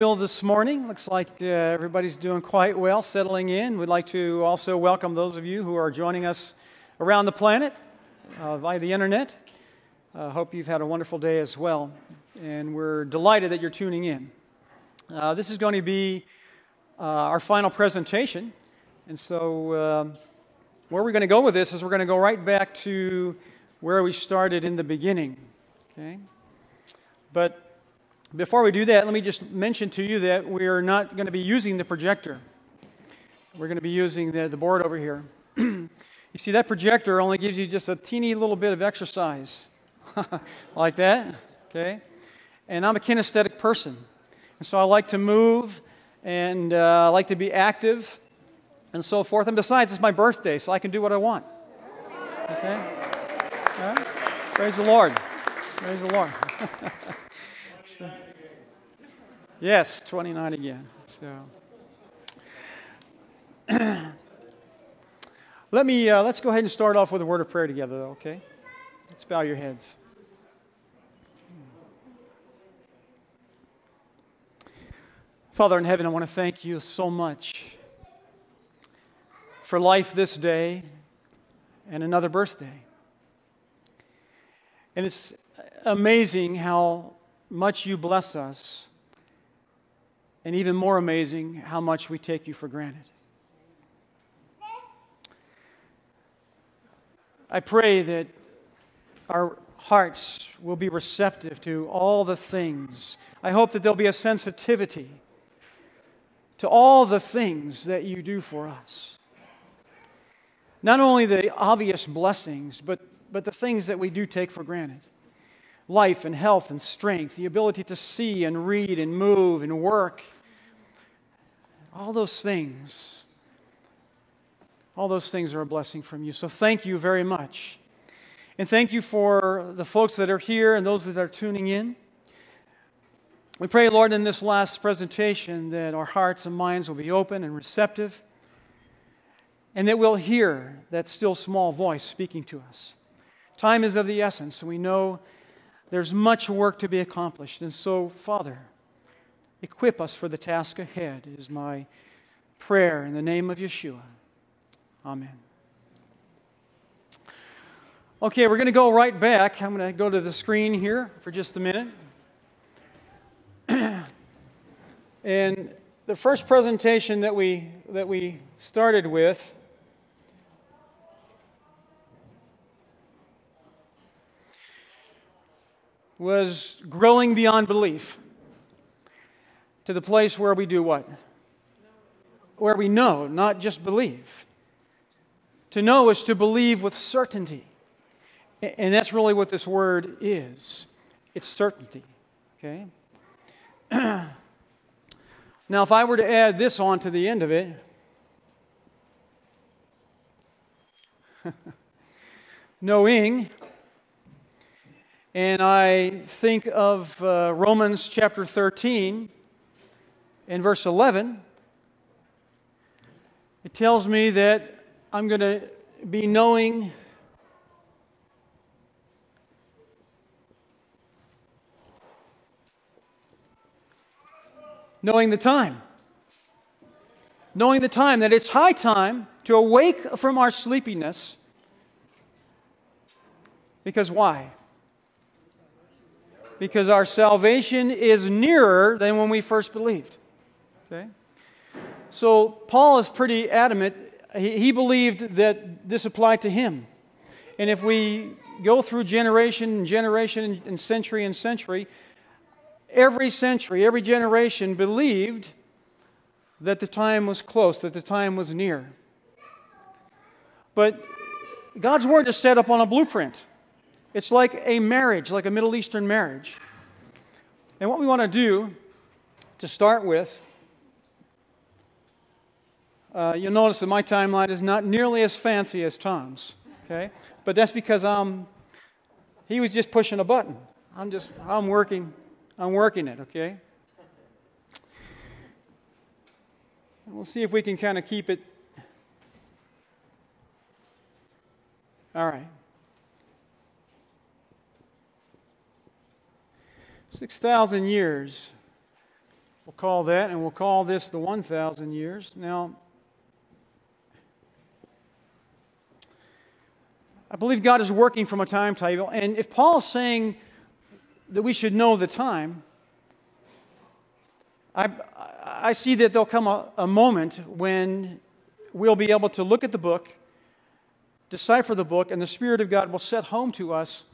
This morning. Looks like uh, everybody's doing quite well, settling in. We'd like to also welcome those of you who are joining us around the planet uh, via the internet. Uh, hope you've had a wonderful day as well, and we're delighted that you're tuning in. Uh, this is going to be uh, our final presentation, and so um, where we're going to go with this is we're going to go right back to where we started in the beginning. Okay, but before we do that, let me just mention to you that we're not going to be using the projector. We're going to be using the, the board over here. you see, that projector only gives you just a teeny little bit of exercise, like that, okay? And I'm a kinesthetic person. And so I like to move and uh, I like to be active and so forth. And besides, it's my birthday, so I can do what I want. Okay? Praise the Lord. Praise the Lord. So, yes, 29 again. So, let me uh, let's go ahead and start off with a word of prayer together. Okay, let's bow your heads. Father in heaven, I want to thank you so much for life this day and another birthday. And it's amazing how much you bless us, and even more amazing, how much we take you for granted. I pray that our hearts will be receptive to all the things. I hope that there'll be a sensitivity to all the things that you do for us. Not only the obvious blessings, but, but the things that we do take for granted life and health and strength, the ability to see and read and move and work. All those things. All those things are a blessing from you. So thank you very much. And thank you for the folks that are here and those that are tuning in. We pray, Lord, in this last presentation that our hearts and minds will be open and receptive and that we'll hear that still small voice speaking to us. Time is of the essence, and we know there's much work to be accomplished. And so, Father, equip us for the task ahead, is my prayer in the name of Yeshua. Amen. Okay, we're going to go right back. I'm going to go to the screen here for just a minute. and the first presentation that we, that we started with was growing beyond belief to the place where we do what? Where we know, not just believe. To know is to believe with certainty. And that's really what this word is it's certainty. Okay? now, if I were to add this on to the end of it, knowing and I think of uh, Romans chapter 13 and verse 11. It tells me that I'm going to be knowing knowing the time. Knowing the time, that it's high time to awake from our sleepiness. Because why? because our salvation is nearer than when we first believed. Okay? So Paul is pretty adamant. He, he believed that this applied to him. And if we go through generation and generation and century and century, every century, every generation believed that the time was close, that the time was near. But God's word is set up on a blueprint. It's like a marriage, like a Middle Eastern marriage. And what we want to do to start with, uh, you'll notice that my timeline is not nearly as fancy as Tom's, okay? But that's because um, he was just pushing a button. I'm just, I'm working, I'm working it, okay? And we'll see if we can kind of keep it. All right. 6,000 years We'll call that, and we'll call this the 1,000 years. Now, I believe God is working from a timetable, and if Paul is saying that we should know the time, I, I see that there'll come a, a moment when we'll be able to look at the book, decipher the book, and the Spirit of God will set home to us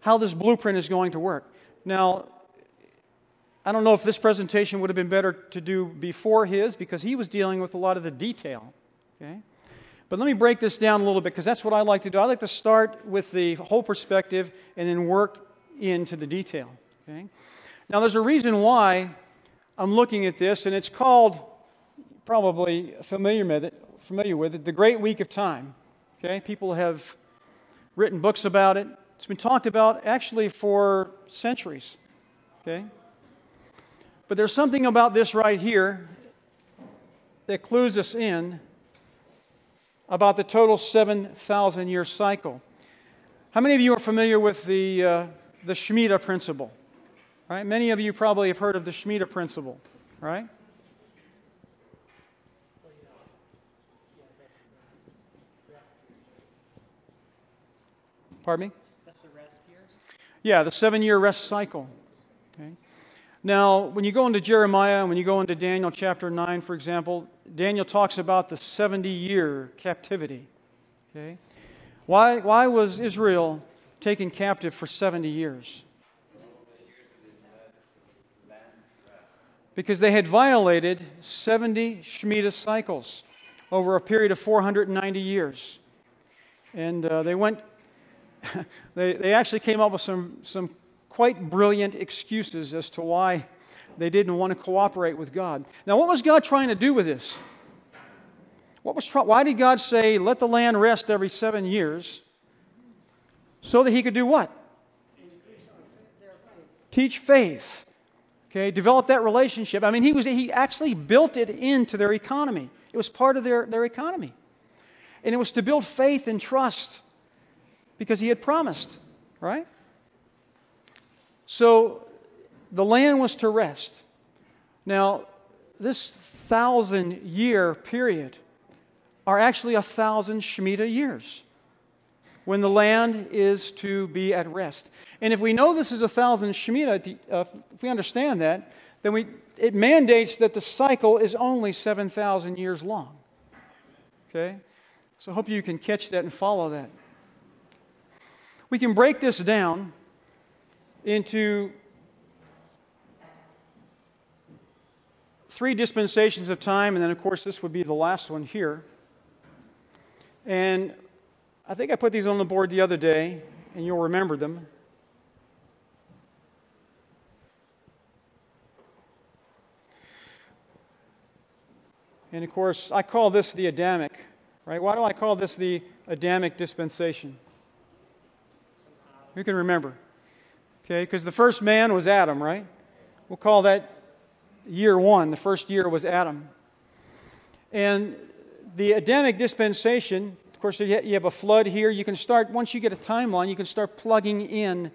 how this blueprint is going to work. Now, I don't know if this presentation would have been better to do before his because he was dealing with a lot of the detail. Okay? But let me break this down a little bit because that's what I like to do. I like to start with the whole perspective and then work into the detail. Okay? Now, there's a reason why I'm looking at this, and it's called, probably familiar with it, familiar with it, the Great Week of Time. Okay? People have written books about it. It's been talked about actually for centuries. Okay? But there's something about this right here that clues us in about the total 7,000 year cycle. How many of you are familiar with the, uh, the Shemitah principle? Right? Many of you probably have heard of the Shemitah principle, right? Pardon me? That's the rest years? Yeah, the seven year rest cycle. Okay. Now, when you go into Jeremiah and when you go into Daniel chapter 9, for example, Daniel talks about the 70 year captivity. Okay? Why, why was Israel taken captive for 70 years? Because they had violated 70 Shemitah cycles over a period of 490 years. And uh, they went, they, they actually came up with some, some quite brilliant excuses as to why they didn't want to cooperate with God. Now, what was God trying to do with this? What was, why did God say, let the land rest every seven years? So that he could do what? Teach faith. Okay, develop that relationship. I mean, he, was, he actually built it into their economy. It was part of their, their economy. And it was to build faith and trust because he had promised, right? So the land was to rest. Now, this thousand year period are actually a thousand Shemitah years when the land is to be at rest. And if we know this is a thousand Shemitah, uh, if we understand that, then we, it mandates that the cycle is only 7,000 years long. Okay? So I hope you can catch that and follow that. We can break this down into three dispensations of time, and then, of course, this would be the last one here. And I think I put these on the board the other day, and you'll remember them. And of course, I call this the Adamic, right? Why do I call this the Adamic dispensation? Who can remember? Okay, because the first man was Adam, right? We'll call that year one. The first year was Adam. And the Adamic dispensation, of course, you have a flood here. You can start, once you get a timeline, you can start plugging in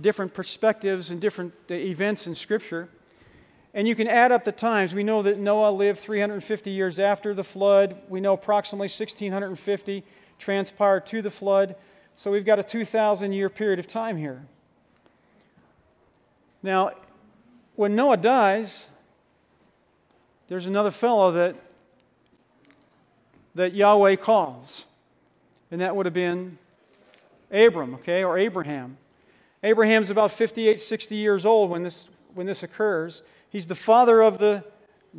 different perspectives and different uh, events in Scripture. And you can add up the times. We know that Noah lived 350 years after the flood. We know approximately 1650 transpired to the flood. So we've got a 2,000 year period of time here. Now, when Noah dies, there's another fellow that, that Yahweh calls, and that would have been Abram, okay, or Abraham. Abraham's about 58, 60 years old when this, when this occurs. He's the father of the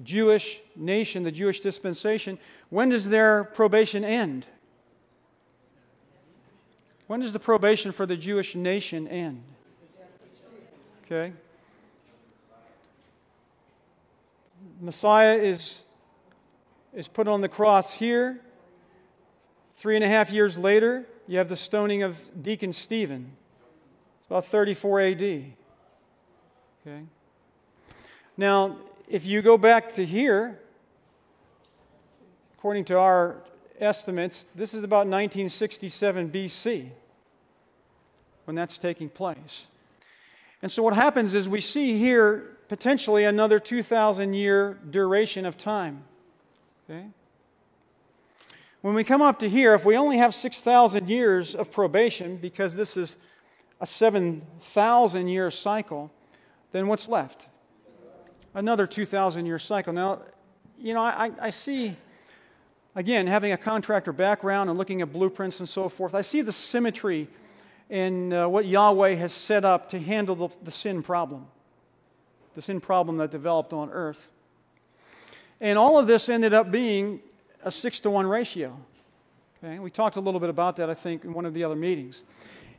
Jewish nation, the Jewish dispensation. When does their probation end? When does the probation for the Jewish nation end? Okay? Messiah is, is put on the cross here. Three and a half years later, you have the stoning of Deacon Stephen. It's about 34 AD. Okay? Now, if you go back to here, according to our estimates, this is about 1967 BC when that's taking place. And so what happens is we see here potentially another 2,000 year duration of time. Okay? When we come up to here, if we only have 6,000 years of probation, because this is a 7,000 year cycle, then what's left? Another 2,000 year cycle. Now, you know, I, I see, again, having a contractor background and looking at blueprints and so forth, I see the symmetry in uh, what Yahweh has set up to handle the, the sin problem, the sin problem that developed on earth. And all of this ended up being a six to one ratio. Okay? We talked a little bit about that, I think, in one of the other meetings.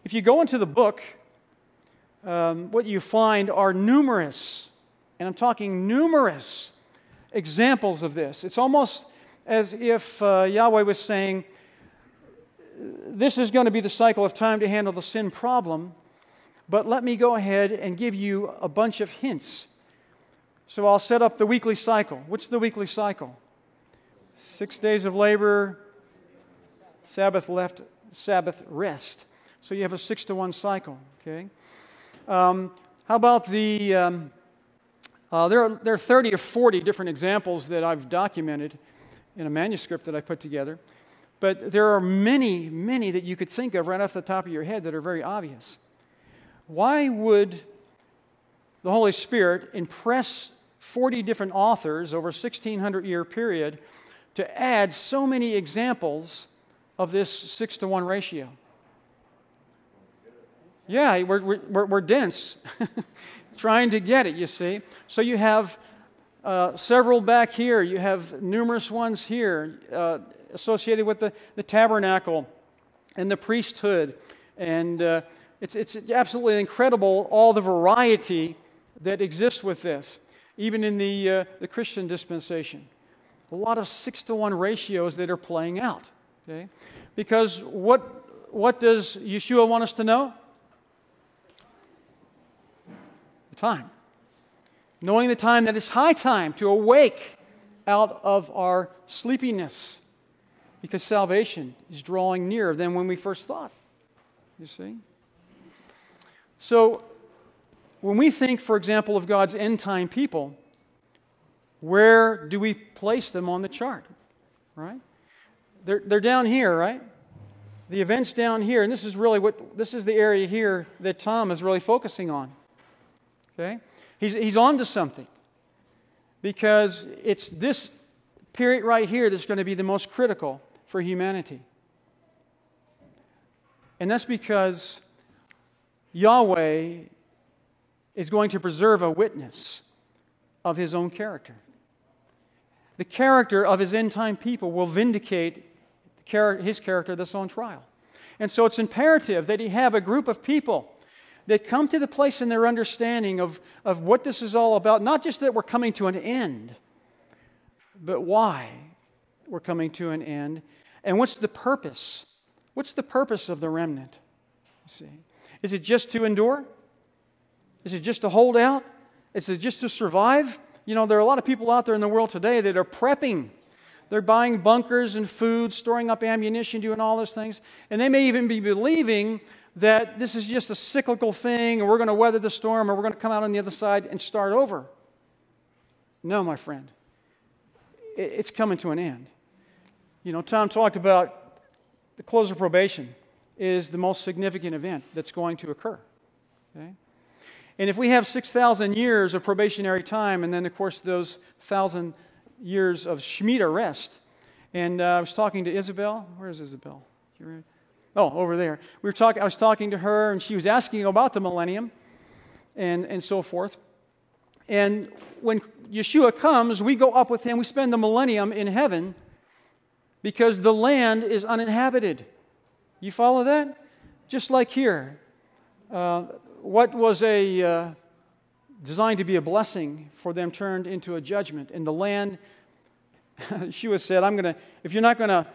If you go into the book, um, what you find are numerous, and I'm talking numerous examples of this. It's almost as if uh, Yahweh was saying, This is going to be the cycle of time to handle the sin problem, but let me go ahead and give you a bunch of hints. So I'll set up the weekly cycle. What's the weekly cycle? Six days of labor, Sabbath left, Sabbath rest. So you have a six to one cycle. Okay. Um, how about the? Um, uh, there, are, there are 30 or 40 different examples that I've documented in a manuscript that I put together. But there are many, many that you could think of right off the top of your head that are very obvious. Why would the Holy Spirit impress 40 different authors over a 1600 year period to add so many examples of this six to one ratio. Yeah, we're, we're, we're dense trying to get it, you see. So you have uh, several back here, you have numerous ones here uh, associated with the, the tabernacle and the priesthood. And uh, it's, it's absolutely incredible all the variety that exists with this, even in the, uh, the Christian dispensation a lot of six to one ratios that are playing out. Okay? Because what, what does Yeshua want us to know? The time. Knowing the time that it's high time to awake out of our sleepiness because salvation is drawing nearer than when we first thought. You see? So, when we think, for example, of God's end time people, where do we place them on the chart? Right? They're, they're down here, right? The events down here, and this is really what this is the area here that Tom is really focusing on. Okay? He's, he's on to something. Because it's this period right here that's going to be the most critical for humanity. And that's because Yahweh is going to preserve a witness of his own character the character of his end time people will vindicate his character that's on trial. And so it's imperative that he have a group of people that come to the place in their understanding of, of what this is all about. Not just that we're coming to an end, but why we're coming to an end. And what's the purpose? What's the purpose of the remnant? You see? Is it just to endure? Is it just to hold out? Is it just to survive? You know, there are a lot of people out there in the world today that are prepping. They're buying bunkers and food, storing up ammunition, doing all those things. And they may even be believing that this is just a cyclical thing and we're going to weather the storm or we're going to come out on the other side and start over. No, my friend. It's coming to an end. You know, Tom talked about the close of probation is the most significant event that's going to occur. Okay? And if we have 6,000 years of probationary time, and then, of course, those 1,000 years of Shemitah rest, and uh, I was talking to Isabel. Where is Isabel? Oh, over there. We were talking, I was talking to her, and she was asking about the millennium and, and so forth. And when Yeshua comes, we go up with him. We spend the millennium in heaven because the land is uninhabited. You follow that? Just like here. Uh, what was a uh, designed to be a blessing for them turned into a judgment. And the land, she was said, I'm to, if you're not going to,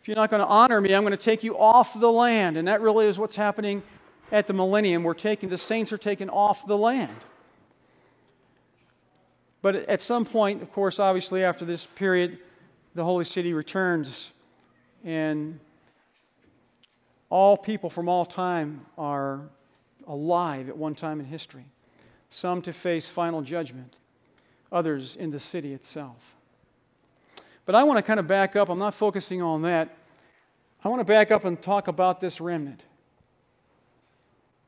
if you're not to honor me, I'm going to take you off the land. And that really is what's happening at the millennium. We're taking, the saints are taken off the land. But at some point, of course, obviously after this period, the holy city returns and all people from all time are alive at one time in history. some to face final judgment, others in the city itself. But I want to kind of back up. I'm not focusing on that. I want to back up and talk about this remnant.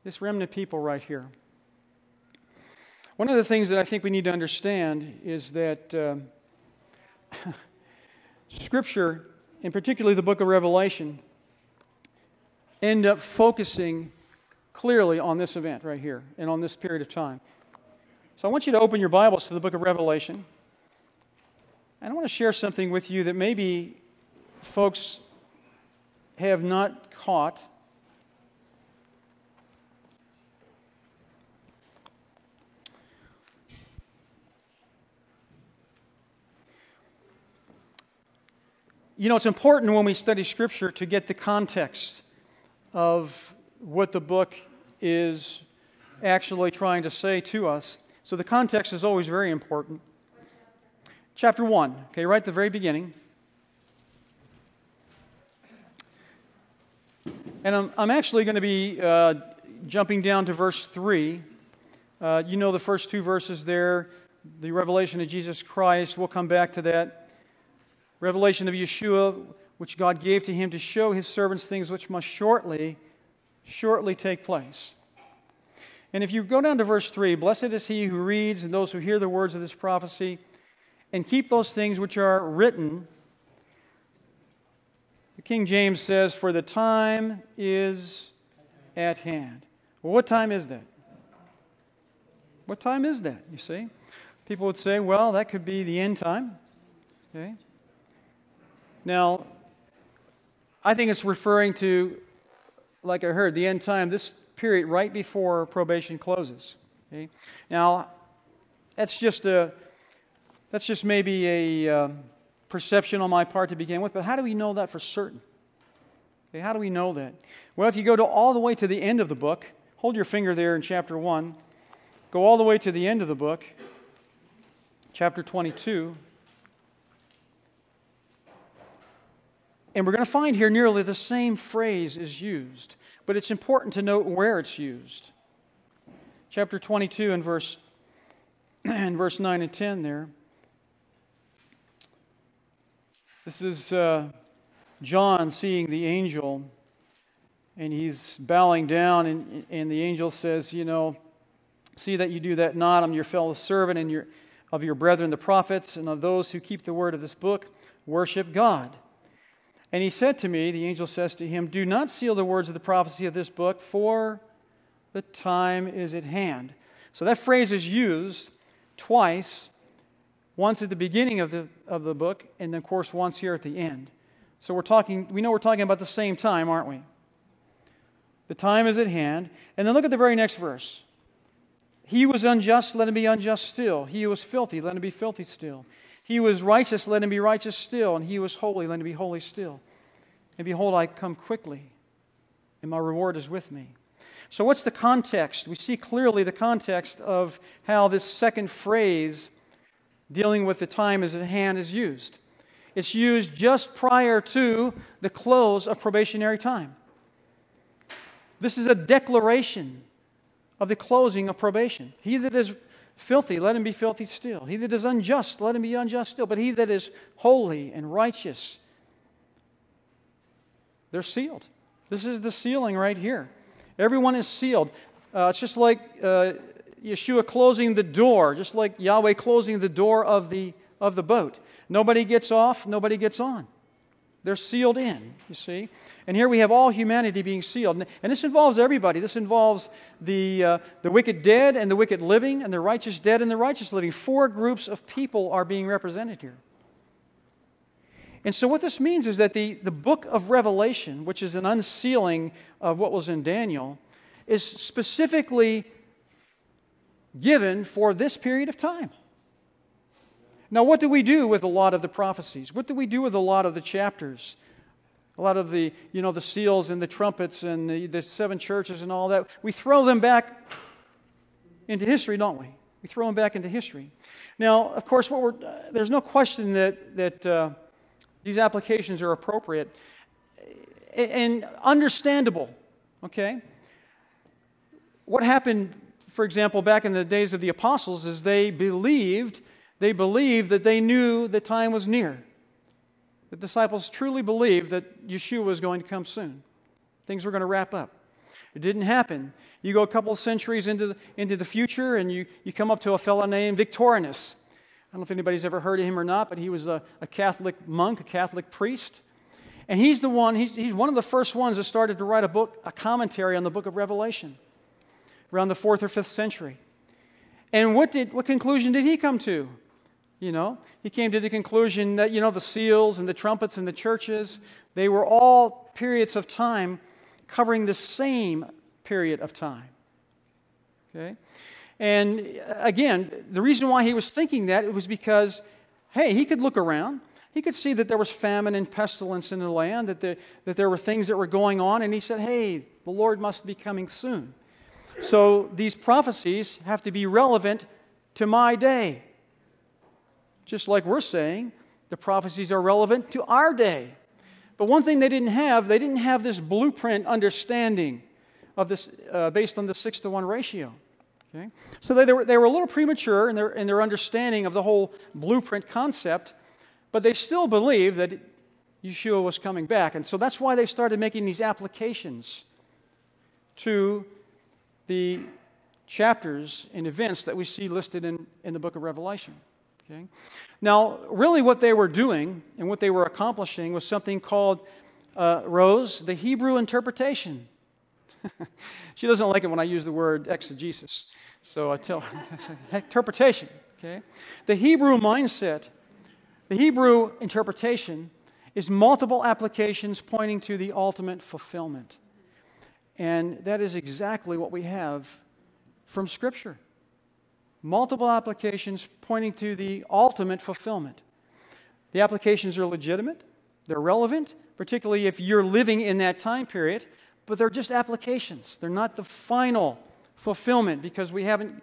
This remnant people right here. One of the things that I think we need to understand is that uh, Scripture, and particularly the book of Revelation, end up focusing clearly on this event right here and on this period of time. So I want you to open your Bibles to the book of Revelation. And I want to share something with you that maybe folks have not caught. You know, it's important when we study Scripture to get the context of what the book is actually trying to say to us. So the context is always very important. Chapter 1, okay, right at the very beginning. And I'm, I'm actually going to be uh, jumping down to verse 3. Uh, you know the first two verses there, the revelation of Jesus Christ. We'll come back to that. Revelation of Yeshua, which God gave to him to show his servants things which must shortly, shortly take place. And if you go down to verse 3, blessed is he who reads and those who hear the words of this prophecy and keep those things which are written. The King James says, For the time is at hand. Well, what time is that? What time is that, you see? People would say, well, that could be the end time. Okay? Now, I think it's referring to, like I heard, the end time, this period right before probation closes. Okay? Now, that's just a that's just maybe a uh, perception on my part to begin with, but how do we know that for certain? Okay, how do we know that? Well, if you go to all the way to the end of the book, hold your finger there in chapter 1, go all the way to the end of the book, chapter 22. And we're going to find here nearly the same phrase is used, but it's important to note where it's used. Chapter 22 and verse, and verse 9 and 10 there. This is uh, John seeing the angel, and he's bowing down, and, and the angel says, You know, see that you do that not. I'm your fellow servant and your, of your brethren, the prophets, and of those who keep the word of this book, worship God. And he said to me, the angel says to him, Do not seal the words of the prophecy of this book, for the time is at hand. So that phrase is used twice, once at the beginning of the, of the book, and then, of course, once here at the end. So we're talking, we know we're talking about the same time, aren't we? The time is at hand. And then look at the very next verse. He was unjust, let him be unjust still. He was filthy, let him be filthy still. He was righteous, let him be righteous still. And he was holy, let him be holy still. And behold, I come quickly, and my reward is with me. So, what's the context? We see clearly the context of how this second phrase, dealing with the time as at hand, is used. It's used just prior to the close of probationary time. This is a declaration of the closing of probation. He that is filthy, let him be filthy still. He that is unjust, let him be unjust still. But he that is holy and righteous, they're sealed. This is the sealing right here. Everyone is sealed. Uh, it's just like uh, Yeshua closing the door, just like Yahweh closing the door of the, of the boat. Nobody gets off, nobody gets on. They're sealed in, you see. And here we have all humanity being sealed. And this involves everybody. This involves the, uh, the wicked dead and the wicked living, and the righteous dead and the righteous living. Four groups of people are being represented here. And so, what this means is that the, the book of Revelation, which is an unsealing of what was in Daniel, is specifically given for this period of time. Now, what do we do with a lot of the prophecies? What do we do with a lot of the chapters? A lot of the, you know, the seals and the trumpets and the, the seven churches and all that. We throw them back into history, don't we? We throw them back into history. Now, of course, what we're, uh, there's no question that, that uh, these applications are appropriate and understandable, okay? What happened for example, back in the days of the apostles, is they believed, they believed that they knew the time was near. The disciples truly believed that Yeshua was going to come soon. Things were going to wrap up. It didn't happen. You go a couple of centuries into the, into the future and you, you come up to a fellow named Victorinus. I don't know if anybody's ever heard of him or not, but he was a, a Catholic monk, a Catholic priest. And he's the one, he's, he's one of the first ones that started to write a book, a commentary on the book of Revelation around the fourth or fifth century. And what, did, what conclusion did he come to? You know, he came to the conclusion that, you know, the seals and the trumpets and the churches, they were all periods of time covering the same period of time. Okay? And uh, again, the reason why he was thinking that it was because, hey, he could look around. He could see that there was famine and pestilence in the land, that there, that there were things that were going on, and he said, hey, the Lord must be coming soon. So these prophecies have to be relevant to my day. Just like we're saying, the prophecies are relevant to our day. But one thing they didn't have, they didn't have this blueprint understanding of this uh, based on the six to one ratio. Okay? So they, they, were, they were a little premature in their, in their understanding of the whole blueprint concept, but they still believed that Yeshua was coming back. And so that's why they started making these applications to the chapters and events that we see listed in, in the book of Revelation. Okay? Now, really, what they were doing and what they were accomplishing was something called, uh, Rose, the Hebrew interpretation. she doesn't like it when I use the word exegesis. So I tell interpretation. Okay? The Hebrew mindset, the Hebrew interpretation is multiple applications pointing to the ultimate fulfillment. And that is exactly what we have from Scripture. Multiple applications pointing to the ultimate fulfillment. The applications are legitimate, they're relevant, particularly if you're living in that time period, but they're just applications. They're not the final fulfillment because we haven't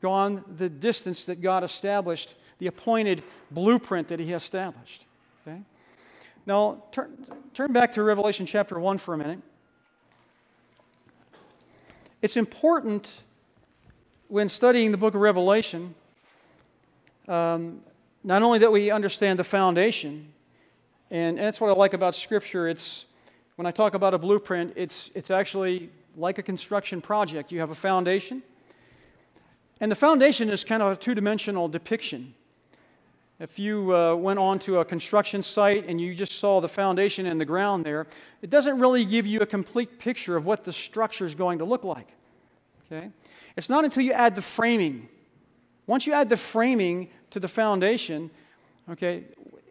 gone the distance that God established, the appointed blueprint that He established. Okay? Now, turn, turn back to Revelation chapter 1 for a minute. It's important when studying the book of Revelation, um, not only that we understand the foundation, and, and that's what I like about Scripture. It's when I talk about a blueprint, it's, it's actually like a construction project. You have a foundation, and the foundation is kind of a two dimensional depiction. If you uh, went onto a construction site and you just saw the foundation and the ground there, it doesn't really give you a complete picture of what the structure is going to look like. Okay? It's not until you add the framing. Once you add the framing to the foundation, okay,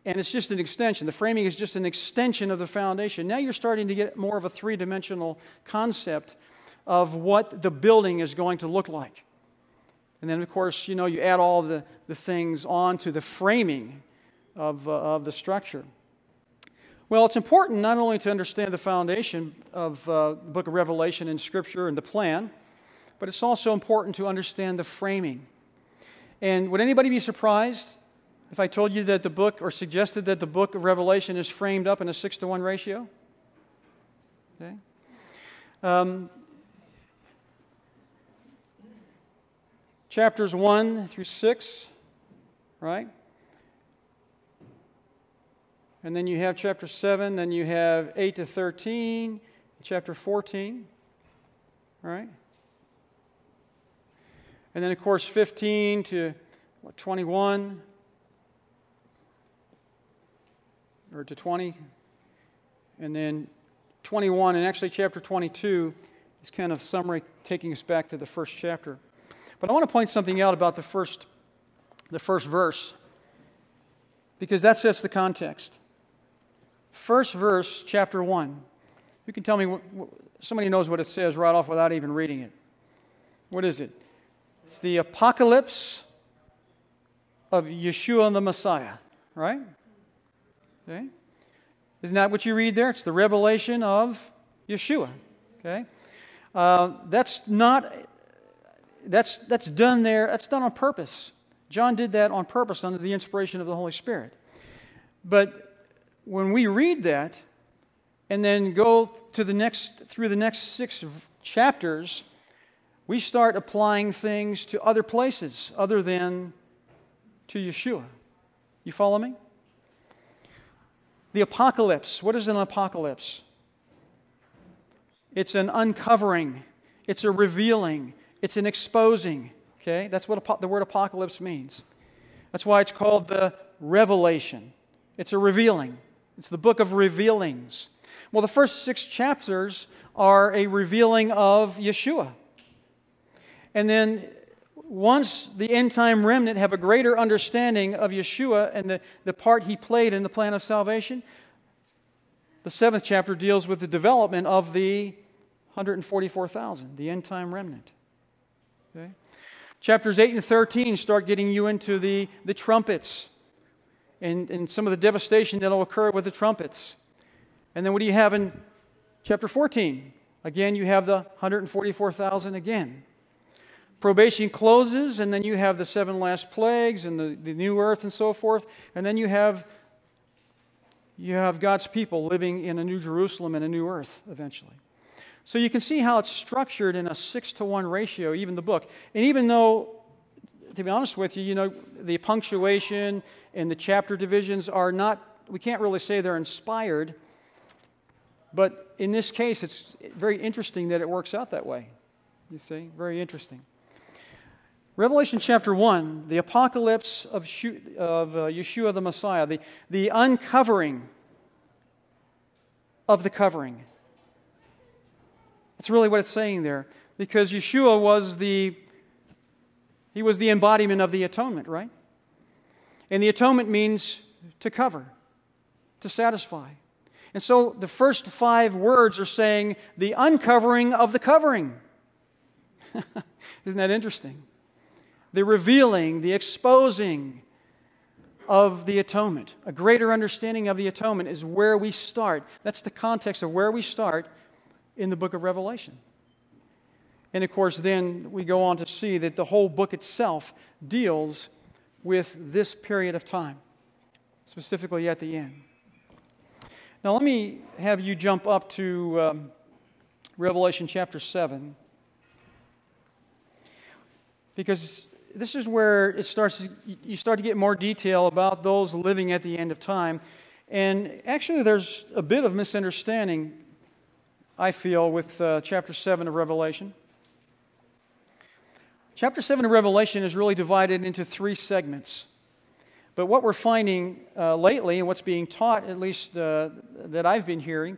and it's just an extension. The framing is just an extension of the foundation. Now you're starting to get more of a three dimensional concept of what the building is going to look like. And then, of course, you know, you add all the, the things onto the framing of, uh, of the structure. Well, it's important not only to understand the foundation of uh, the book of Revelation in Scripture and the plan, but it's also important to understand the framing. And would anybody be surprised if I told you that the book, or suggested that the book of Revelation is framed up in a six to one ratio? Okay. Um, chapters 1 through 6, right? And then you have chapter 7, then you have 8 to 13, chapter 14, right? And then, of course, 15 to what, 21 or to 20. And then 21, and actually, chapter 22 is kind of summary taking us back to the first chapter. But I want to point something out about the first, the first verse because that sets the context. First verse, chapter 1. You can tell me, what, somebody knows what it says right off without even reading it. What is it? It's the apocalypse of Yeshua the Messiah, right? Okay? Isn't that what you read there? It's the revelation of Yeshua. Okay? Uh, that's not, that's, that's done there, that's done on purpose. John did that on purpose under the inspiration of the Holy Spirit. But when we read that and then go to the next, through the next six chapters, we start applying things to other places other than to Yeshua. You follow me? The apocalypse. What is an apocalypse? It's an uncovering, it's a revealing, it's an exposing. Okay? That's what the word apocalypse means. That's why it's called the revelation. It's a revealing, it's the book of revealings. Well, the first six chapters are a revealing of Yeshua. And then once the end time remnant have a greater understanding of Yeshua and the, the part he played in the plan of salvation, the seventh chapter deals with the development of the 144,000, the end time remnant. Okay? Chapters 8 and 13 start getting you into the, the trumpets and, and some of the devastation that will occur with the trumpets. And then what do you have in chapter 14? Again, you have the 144,000 again. Probation closes, and then you have the seven last plagues and the, the new earth and so forth. And then you have, you have God's people living in a new Jerusalem and a new earth eventually. So you can see how it's structured in a six to one ratio, even the book. And even though, to be honest with you, you know, the punctuation and the chapter divisions are not, we can't really say they're inspired. But in this case, it's very interesting that it works out that way. You see? Very interesting. Revelation chapter 1, the apocalypse of, of uh, Yeshua the Messiah, the, the uncovering of the covering. That's really what it's saying there. Because Yeshua was the he was the embodiment of the atonement, right? And the atonement means to cover, to satisfy. And so the first five words are saying the uncovering of the covering. Isn't that interesting? The revealing, the exposing of the atonement. A greater understanding of the atonement is where we start. That's the context of where we start in the book of Revelation. And of course, then we go on to see that the whole book itself deals with this period of time, specifically at the end. Now, let me have you jump up to um, Revelation chapter 7, because this is where it starts, you start to get more detail about those living at the end of time. And actually, there's a bit of misunderstanding I feel, with uh, chapter 7 of Revelation. Chapter 7 of Revelation is really divided into three segments. But what we're finding uh, lately, and what's being taught, at least uh, that I've been hearing,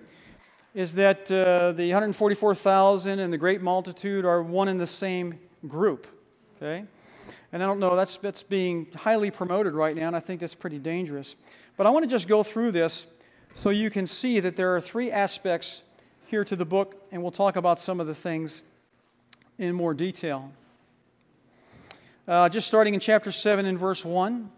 is that uh, the 144,000 and the great multitude are one and the same group. Okay? And I don't know, that's, that's being highly promoted right now, and I think that's pretty dangerous. But I want to just go through this so you can see that there are three aspects here to the book, and we'll talk about some of the things in more detail. Uh, just starting in chapter 7 and verse 1.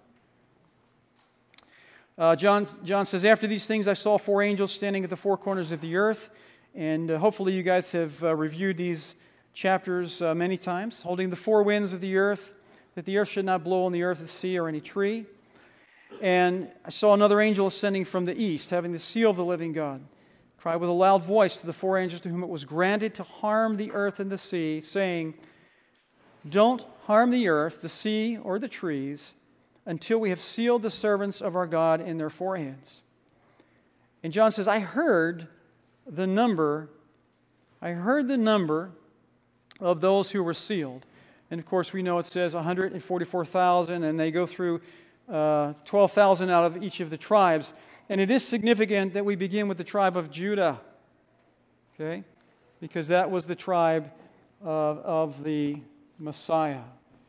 Uh, John, John says, After these things I saw four angels standing at the four corners of the earth. And uh, hopefully you guys have uh, reviewed these chapters uh, many times, holding the four winds of the earth, that the earth should not blow on the earth, the sea, or any tree. And I saw another angel ascending from the east, having the seal of the living God cry with a loud voice to the four angels to whom it was granted to harm the earth and the sea, saying, Don't harm the earth, the sea, or the trees until we have sealed the servants of our God in their foreheads. And John says, I heard the number, I heard the number of those who were sealed. And of course, we know it says 144,000, and they go through uh, 12,000 out of each of the tribes. And it is significant that we begin with the tribe of Judah, okay? Because that was the tribe uh, of the Messiah,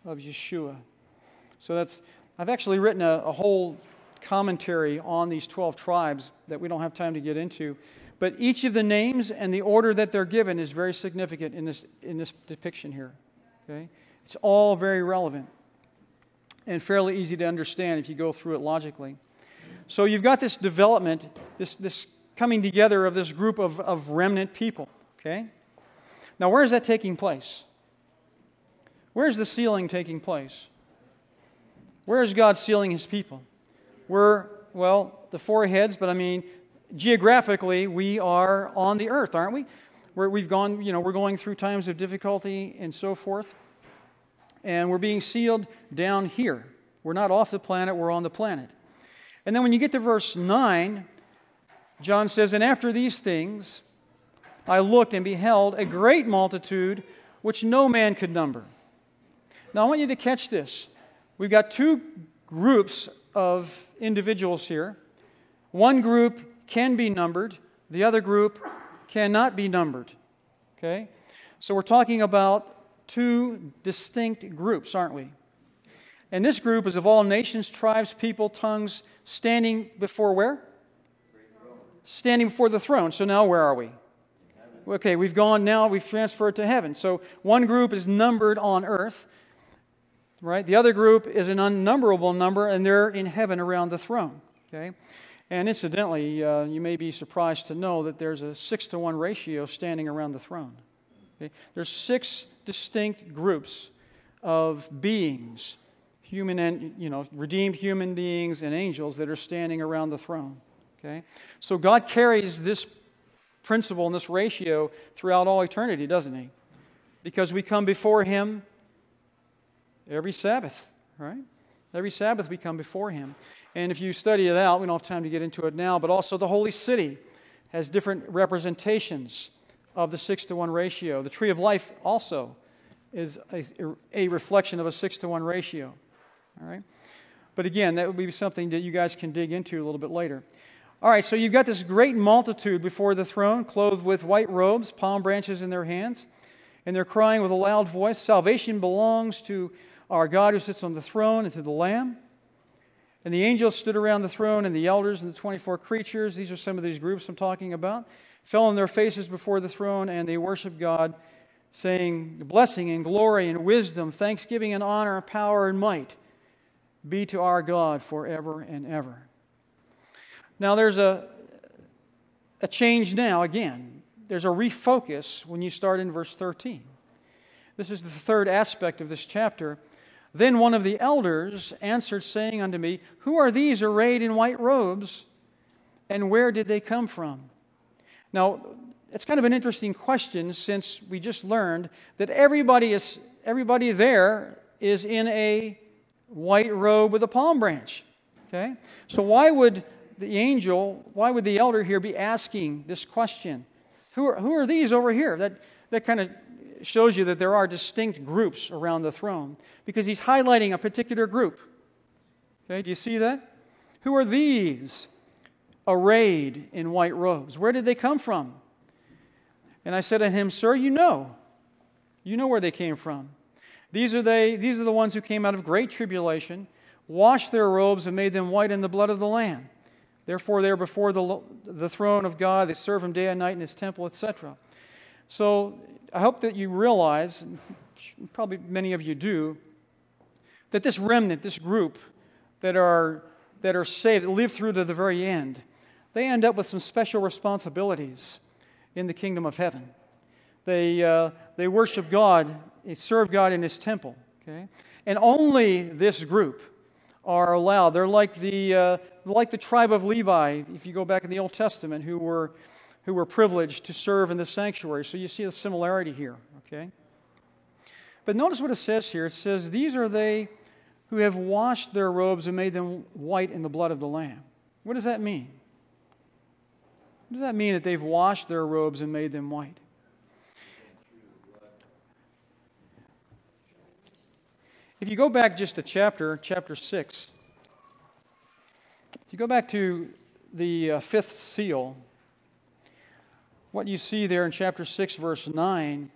of Yeshua. So that's, I've actually written a, a whole commentary on these 12 tribes that we don't have time to get into. But each of the names and the order that they're given is very significant in this, in this depiction here. Okay? It's all very relevant and fairly easy to understand if you go through it logically. So you've got this development, this, this coming together of this group of, of remnant people, okay? Now, where is that taking place? Where's the sealing taking place? Where is God sealing his people? We're, well, the four heads, but I mean, geographically, we are on the earth, aren't we? where we've gone, you know, we're going through times of difficulty and so forth. And we're being sealed down here. We're not off the planet, we're on the planet. And then when you get to verse 9, John says, And after these things, I looked and beheld a great multitude which no man could number. Now, I want you to catch this. We've got two groups of individuals here. One group can be numbered, the other group cannot be numbered. Okay? So we're talking about two distinct groups, aren't we? And this group is of all nations, tribes, people, tongues, standing before where? Standing before the throne. So now where are we? Okay, we've gone now, we've transferred to heaven. So one group is numbered on earth, right? The other group is an unnumberable number, and they're in heaven around the throne, okay? And incidentally, uh, you may be surprised to know that there's a six to one ratio standing around the throne. Okay? There's six distinct groups of beings, human and you know, redeemed human beings and angels that are standing around the throne. Okay? So God carries this principle and this ratio throughout all eternity, doesn't He? Because we come before Him every Sabbath, right? Every Sabbath we come before Him. And if you study it out, we don't have time to get into it now, but also the holy city has different representations of the six to one ratio. The tree of life also is a, a reflection of a six to one ratio. All right? But again, that would be something that you guys can dig into a little bit later. All right, so you've got this great multitude before the throne, clothed with white robes, palm branches in their hands, and they're crying with a loud voice Salvation belongs to our God who sits on the throne and to the Lamb. And the angels stood around the throne, and the elders and the 24 creatures, these are some of these groups I'm talking about, fell on their faces before the throne, and they worshiped God, saying, Blessing and glory and wisdom, thanksgiving and honor power and might be to our God forever and ever. Now, there's a, a change now again. There's a refocus when you start in verse 13. This is the third aspect of this chapter. Then one of the elders answered, saying unto me, Who are these arrayed in white robes, and where did they come from? Now, it's kind of an interesting question since we just learned that everybody, is, everybody there is in a white robe with a palm branch. Okay? So, why would the angel, why would the elder here be asking this question? Who are, who are these over here? That, that kind of shows you that there are distinct groups around the throne because he's highlighting a particular group. Okay, do you see that? Who are these arrayed in white robes? Where did they come from? And I said to him, Sir, you know. You know where they came from. These are, they, these are the ones who came out of great tribulation, washed their robes, and made them white in the blood of the Lamb. Therefore, they are before the, the throne of God. They serve him day and night in his temple, etc. So I hope that you realize, probably many of you do, that this remnant, this group that are, that are saved, live through to the very end, they end up with some special responsibilities in the kingdom of heaven. They, uh, they worship God, they serve God in his temple. Okay? And only this group are allowed. They're like the, uh, like the tribe of Levi, if you go back in the Old Testament, who were, who were privileged to serve in the sanctuary. So you see a similarity here, okay? But notice what it says here. It says, These are they who have washed their robes and made them white in the blood of the Lamb. What does that mean? Does that mean that they've washed their robes and made them white? If you go back just a chapter, chapter 6, if you go back to the uh, fifth seal, what you see there in chapter 6, verse 9,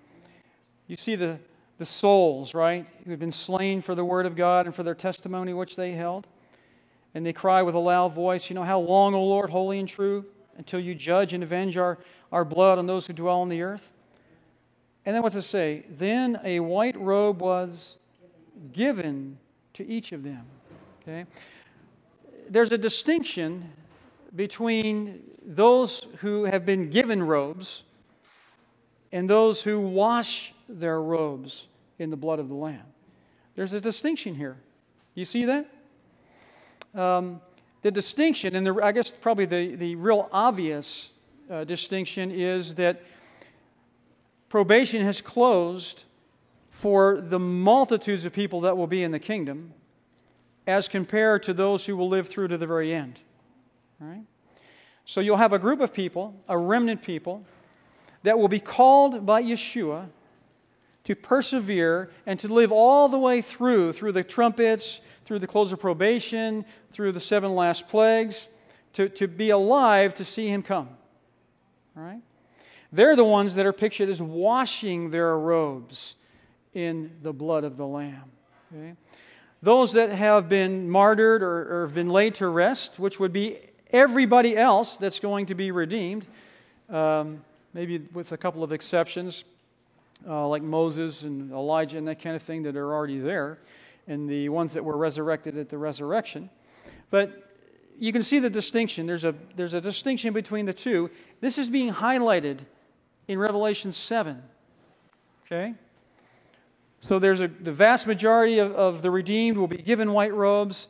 you see the, the souls, right, who have been slain for the word of God and for their testimony which they held. And they cry with a loud voice, You know, how long, O Lord, holy and true, until you judge and avenge our, our blood on those who dwell on the earth? And then what's it say? Then a white robe was given to each of them. Okay? There's a distinction between those who have been given robes and those who wash their robes in the blood of the Lamb. There's a distinction here. You see that? Um, the distinction, and the, I guess probably the, the real obvious uh, distinction is that probation has closed for the multitudes of people that will be in the kingdom as compared to those who will live through to the very end. Right? So you'll have a group of people, a remnant people, that will be called by Yeshua to persevere and to live all the way through, through the trumpets, through the close of probation, through the seven last plagues, to, to be alive to see him come. All right? They're the ones that are pictured as washing their robes in the blood of the Lamb. Okay? Those that have been martyred or, or have been laid to rest, which would be everybody else that's going to be redeemed, um, maybe with a couple of exceptions, uh, like Moses and Elijah and that kind of thing that are already there, and the ones that were resurrected at the resurrection. But you can see the distinction. There's a, there's a distinction between the two. This is being highlighted in Revelation 7. Okay? So there's a, the vast majority of, of the redeemed will be given white robes,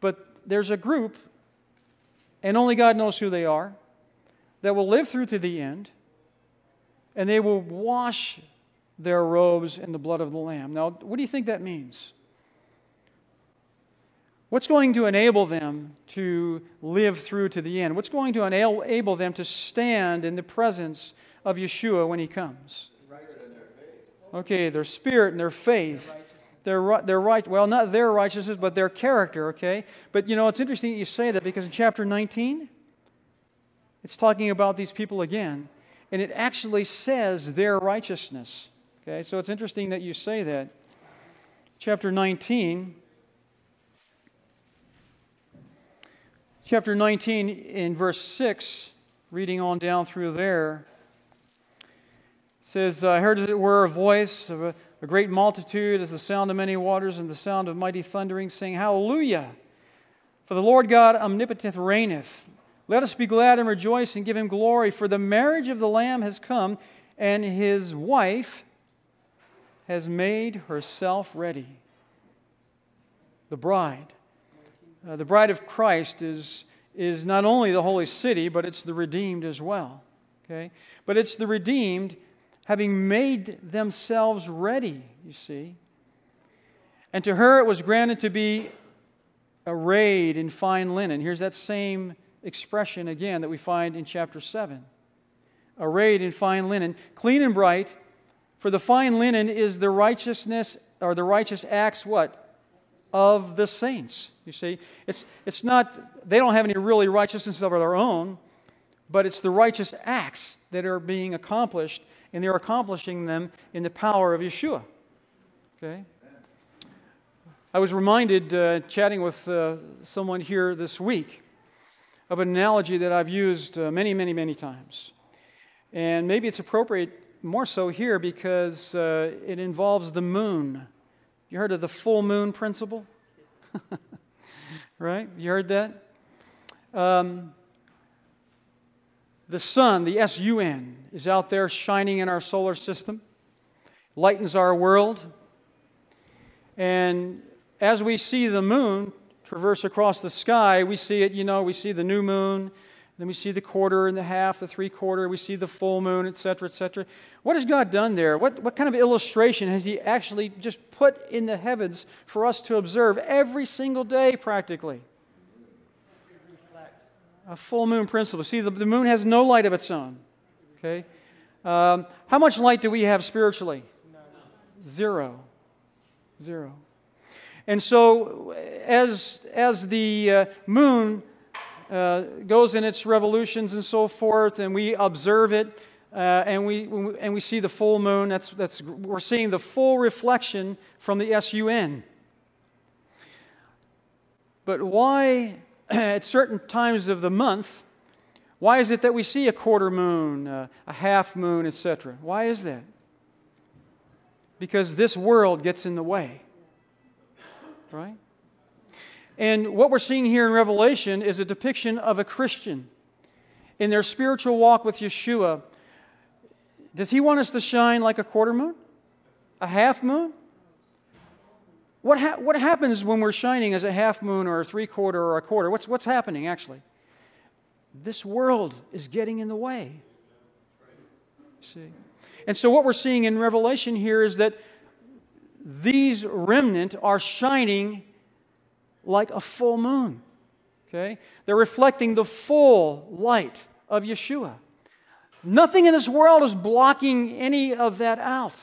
but there's a group, and only God knows who they are, that will live through to the end, and they will wash their robes in the blood of the Lamb. Now, what do you think that means? What's going to enable them to live through to the end? What's going to enable them to stand in the presence of Yeshua when he comes? Okay, their spirit and their faith. Their, their right, well, not their righteousness, but their character, okay? But you know, it's interesting that you say that because in chapter 19, it's talking about these people again, and it actually says their righteousness. Okay, so it's interesting that you say that. Chapter 19, chapter 19 in verse 6, reading on down through there, says, I heard as it were a voice of a, a great multitude as the sound of many waters and the sound of mighty thundering, saying, Hallelujah! For the Lord God omnipotent reigneth. Let us be glad and rejoice and give him glory, for the marriage of the Lamb has come, and his wife has made herself ready. The bride. Uh, the bride of Christ is, is not only the holy city, but it's the redeemed as well. Okay? But it's the redeemed having made themselves ready, you see. And to her it was granted to be arrayed in fine linen. Here's that same expression again that we find in chapter 7. Arrayed in fine linen, clean and bright, for the fine linen is the righteousness or the righteous acts what? Of the saints. You see, it's, it's not, they don't have any really righteousness of their own, but it's the righteous acts that are being accomplished and they're accomplishing them in the power of Yeshua. Okay? I was reminded, uh, chatting with uh, someone here this week, of an analogy that I've used uh, many, many, many times. And maybe it's appropriate more so here because uh, it involves the moon. You heard of the full moon principle? right? You heard that? Um, the sun, the S U N, is out there shining in our solar system, lightens our world. And as we see the moon traverse across the sky, we see it, you know, we see the new moon, then we see the quarter and the half, the three quarter, we see the full moon, etc., etc. What has God done there? What, what kind of illustration has He actually just put in the heavens for us to observe every single day, practically? a full moon principle. See, the, the moon has no light of its own. Okay? Um, how much light do we have spiritually? Zero. Zero. And so, as, as the uh, moon uh, goes in its revolutions and so forth, and we observe it, uh, and, we, and we see the full moon, that's, that's, we're seeing the full reflection from the SUN. But why at certain times of the month, why is it that we see a quarter moon, uh, a half moon, etc.? Why is that? Because this world gets in the way. Right? And what we're seeing here in Revelation is a depiction of a Christian in their spiritual walk with Yeshua. Does he want us to shine like a quarter moon? A half moon? What, ha- what happens when we're shining as a half moon or a three quarter or a quarter? What's, what's happening actually? This world is getting in the way. See? And so, what we're seeing in Revelation here is that these remnant are shining like a full moon. Okay? They're reflecting the full light of Yeshua. Nothing in this world is blocking any of that out.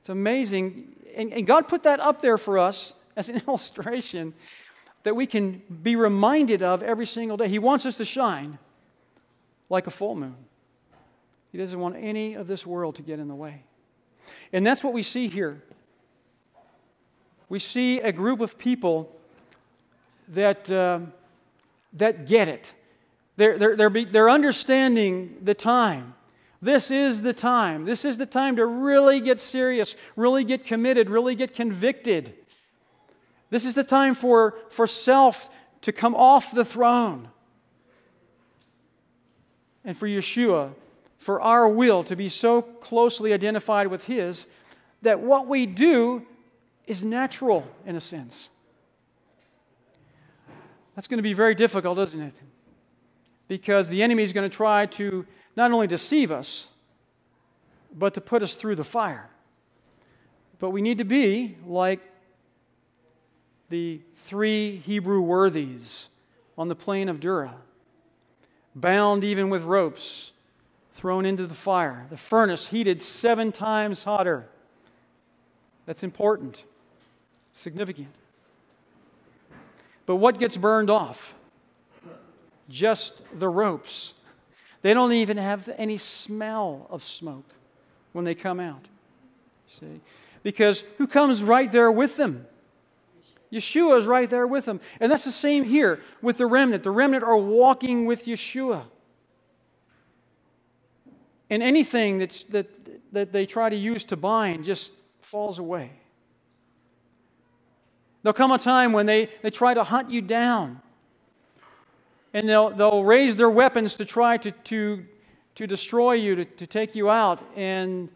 It's amazing. And, and God put that up there for us as an illustration that we can be reminded of every single day. He wants us to shine like a full moon. He doesn't want any of this world to get in the way. And that's what we see here. We see a group of people that, uh, that get it. They're, they're, they're, be, they're understanding the time. This is the time. This is the time to really get serious, really get committed, really get convicted. This is the time for, for self to come off the throne and for Yeshua, for our will to be so closely identified with His that what we do is natural in a sense. That's going to be very difficult, isn't it? Because the enemy is going to try to not only deceive us, but to put us through the fire. But we need to be like the three Hebrew worthies on the plain of Dura, bound even with ropes, thrown into the fire, the furnace heated seven times hotter. That's important, significant. But what gets burned off? Just the ropes. They don't even have any smell of smoke when they come out. See? Because who comes right there with them? Yeshua is right there with them. And that's the same here with the remnant. The remnant are walking with Yeshua. And anything that's, that, that they try to use to bind just falls away. There'll come a time when they, they try to hunt you down and they'll, they'll raise their weapons to try to, to, to destroy you, to, to take you out, and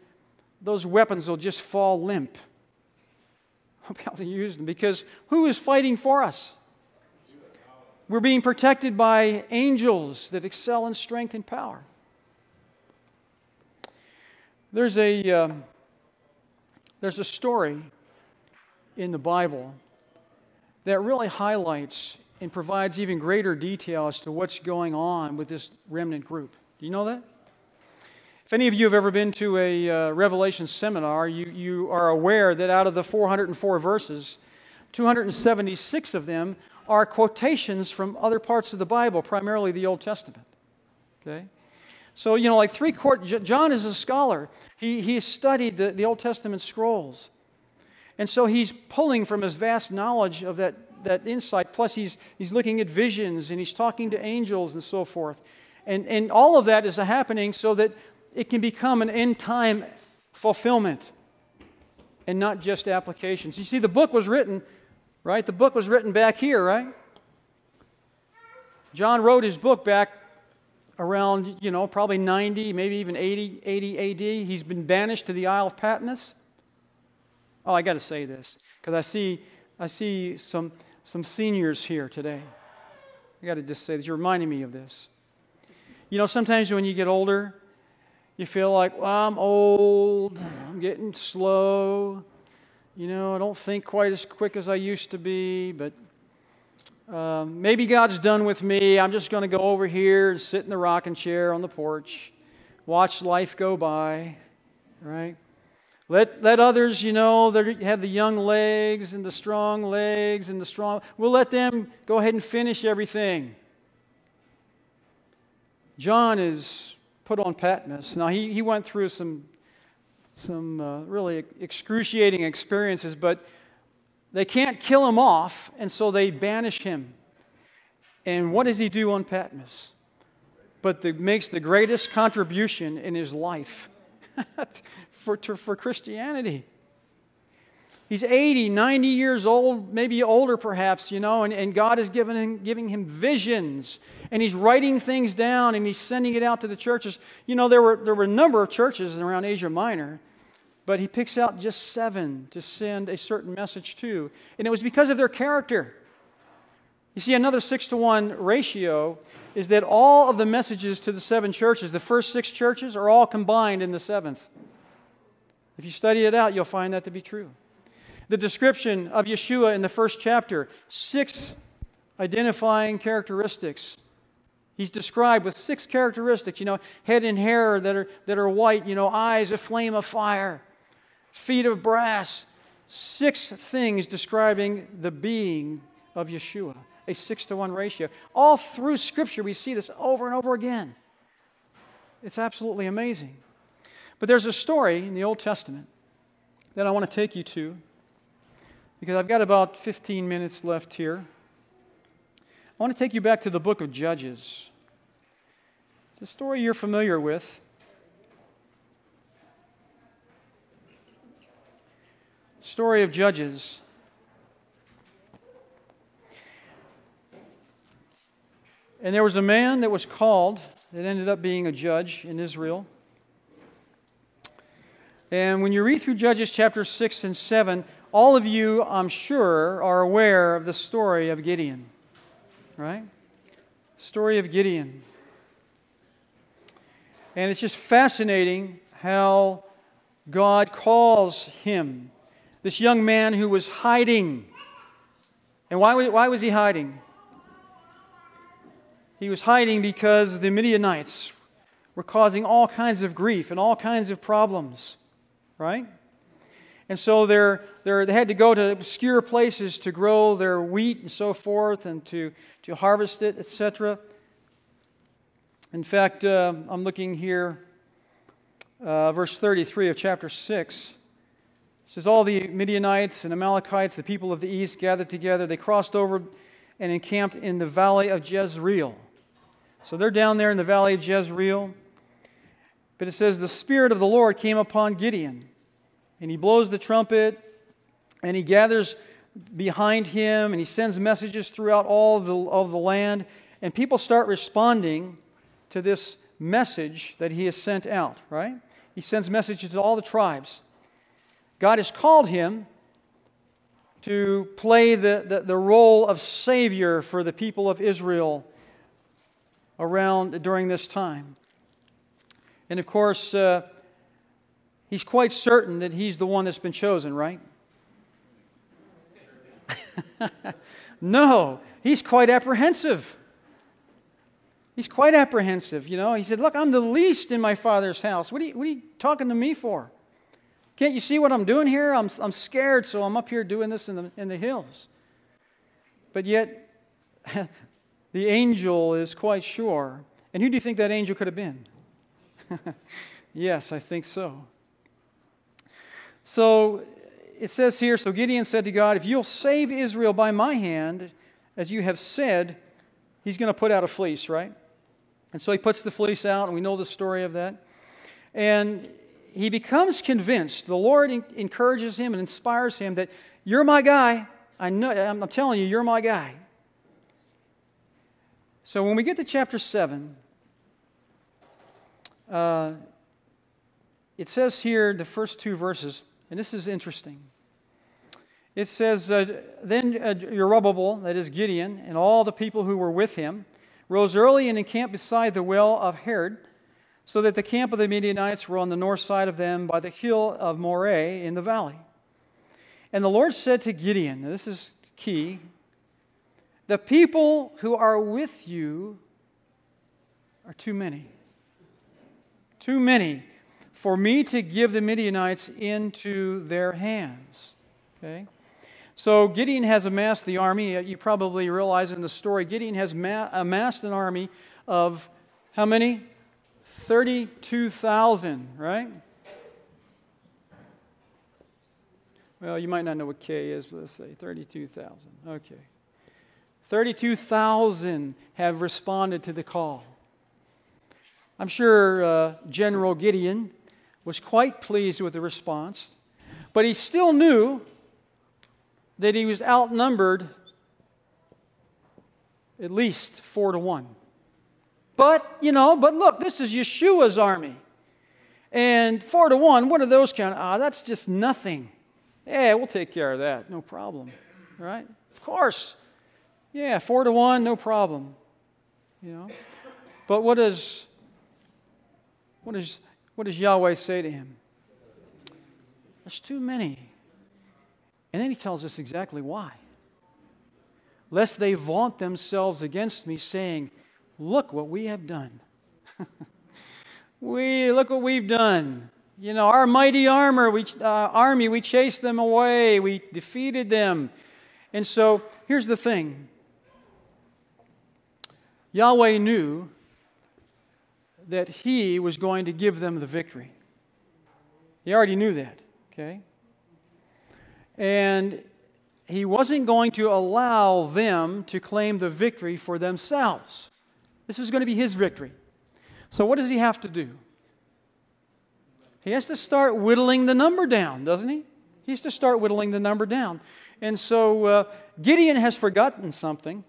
those weapons will just fall limp. I'll be able to use them because who is fighting for us? We're being protected by angels that excel in strength and power. There's a, uh, there's a story in the Bible that really highlights and provides even greater detail as to what's going on with this remnant group. Do you know that? If any of you have ever been to a uh, Revelation seminar, you, you are aware that out of the 404 verses, 276 of them are quotations from other parts of the Bible, primarily the Old Testament. Okay? So, you know, like three quarters, John is a scholar. He, he studied the, the Old Testament scrolls. And so he's pulling from his vast knowledge of that that insight. Plus, he's, he's looking at visions and he's talking to angels and so forth. And, and all of that is happening so that it can become an end time fulfillment and not just applications. You see, the book was written, right? The book was written back here, right? John wrote his book back around, you know, probably 90, maybe even 80, 80 AD. He's been banished to the Isle of Patmos. Oh, I got to say this because I see, I see some some seniors here today. I got to just say that you're reminding me of this. You know, sometimes when you get older, you feel like, well, I'm old, I'm getting slow. You know, I don't think quite as quick as I used to be, but um, maybe God's done with me. I'm just going to go over here and sit in the rocking chair on the porch, watch life go by, right? Let, let others, you know, that have the young legs and the strong legs and the strong, we'll let them go ahead and finish everything. John is put on Patmos. Now, he, he went through some, some uh, really excruciating experiences, but they can't kill him off, and so they banish him. And what does he do on Patmos? But the, makes the greatest contribution in his life. for, to, for Christianity. He's 80, 90 years old, maybe older perhaps, you know, and, and God is giving him, giving him visions. And he's writing things down and he's sending it out to the churches. You know, there were, there were a number of churches around Asia Minor, but he picks out just seven to send a certain message to. And it was because of their character. You see, another six to one ratio is that all of the messages to the seven churches, the first six churches, are all combined in the seventh. If you study it out, you'll find that to be true. The description of Yeshua in the first chapter, six identifying characteristics. He's described with six characteristics, you know, head and hair that are, that are white, you know, eyes a flame of fire, feet of brass. Six things describing the being of Yeshua, a six to one ratio. All through Scripture, we see this over and over again. It's absolutely amazing. But there's a story in the Old Testament that I want to take you to because I've got about 15 minutes left here. I want to take you back to the book of Judges. It's a story you're familiar with. Story of Judges. And there was a man that was called that ended up being a judge in Israel. And when you read through Judges chapter 6 and 7, all of you, I'm sure, are aware of the story of Gideon. Right? Story of Gideon. And it's just fascinating how God calls him, this young man who was hiding. And why, was, why was he hiding? He was hiding because the Midianites were causing all kinds of grief and all kinds of problems, right? And so they're, they're, they had to go to obscure places to grow their wheat and so forth and to, to harvest it, etc. In fact, uh, I'm looking here, uh, verse 33 of chapter 6. It says, All the Midianites and Amalekites, the people of the east, gathered together. They crossed over and encamped in the valley of Jezreel. So they're down there in the valley of Jezreel. But it says, The Spirit of the Lord came upon Gideon and he blows the trumpet and he gathers behind him and he sends messages throughout all of the, of the land. And people start responding to this message that he has sent out right? He sends messages to all the tribes. God has called him to play the, the, the role of savior for the people of israel around during this time and of course uh, He's quite certain that he's the one that's been chosen, right? no, he's quite apprehensive. He's quite apprehensive, you know. He said, Look, I'm the least in my father's house. What are you, what are you talking to me for? Can't you see what I'm doing here? I'm, I'm scared, so I'm up here doing this in the, in the hills. But yet, the angel is quite sure. And who do you think that angel could have been? yes, I think so. So it says here So Gideon said to God, If you'll save Israel by my hand, as you have said, he's going to put out a fleece, right? And so he puts the fleece out, and we know the story of that. And he becomes convinced. The Lord encourages him and inspires him that you're my guy. I know, I'm telling you, you're my guy. So when we get to chapter 7, uh, it says here, the first two verses, and this is interesting. It says, uh, Then uh, that is Gideon, and all the people who were with him, rose early and encamped beside the well of Harod, so that the camp of the Midianites were on the north side of them by the hill of Moreh in the valley. And the Lord said to Gideon, this is key, the people who are with you are too many. Too many for me to give the Midianites into their hands. Okay? So Gideon has amassed the army. Uh, you probably realize in the story, Gideon has ma- amassed an army of how many? 32,000, right? Well, you might not know what K is, but let's say 32,000. Okay. 32,000 have responded to the call. I'm sure uh, General Gideon was quite pleased with the response, but he still knew that he was outnumbered at least four to one. But, you know, but look, this is Yeshua's army. And four to one, what are those count? Ah, that's just nothing. Yeah, we'll take care of that. No problem. Right? Of course. Yeah, four to one, no problem. You know. But what does what does what does Yahweh say to him? There's too many. And then he tells us exactly why. Lest they vaunt themselves against me, saying, Look what we have done. we look what we've done. You know, our mighty armor, we, uh, army, we chased them away, we defeated them. And so here's the thing Yahweh knew that He was going to give them the victory. He already knew that, okay? And He wasn't going to allow them to claim the victory for themselves. This was going to be His victory. So, what does He have to do? He has to start whittling the number down, doesn't he? He has to start whittling the number down. And so uh, Gideon has forgotten something.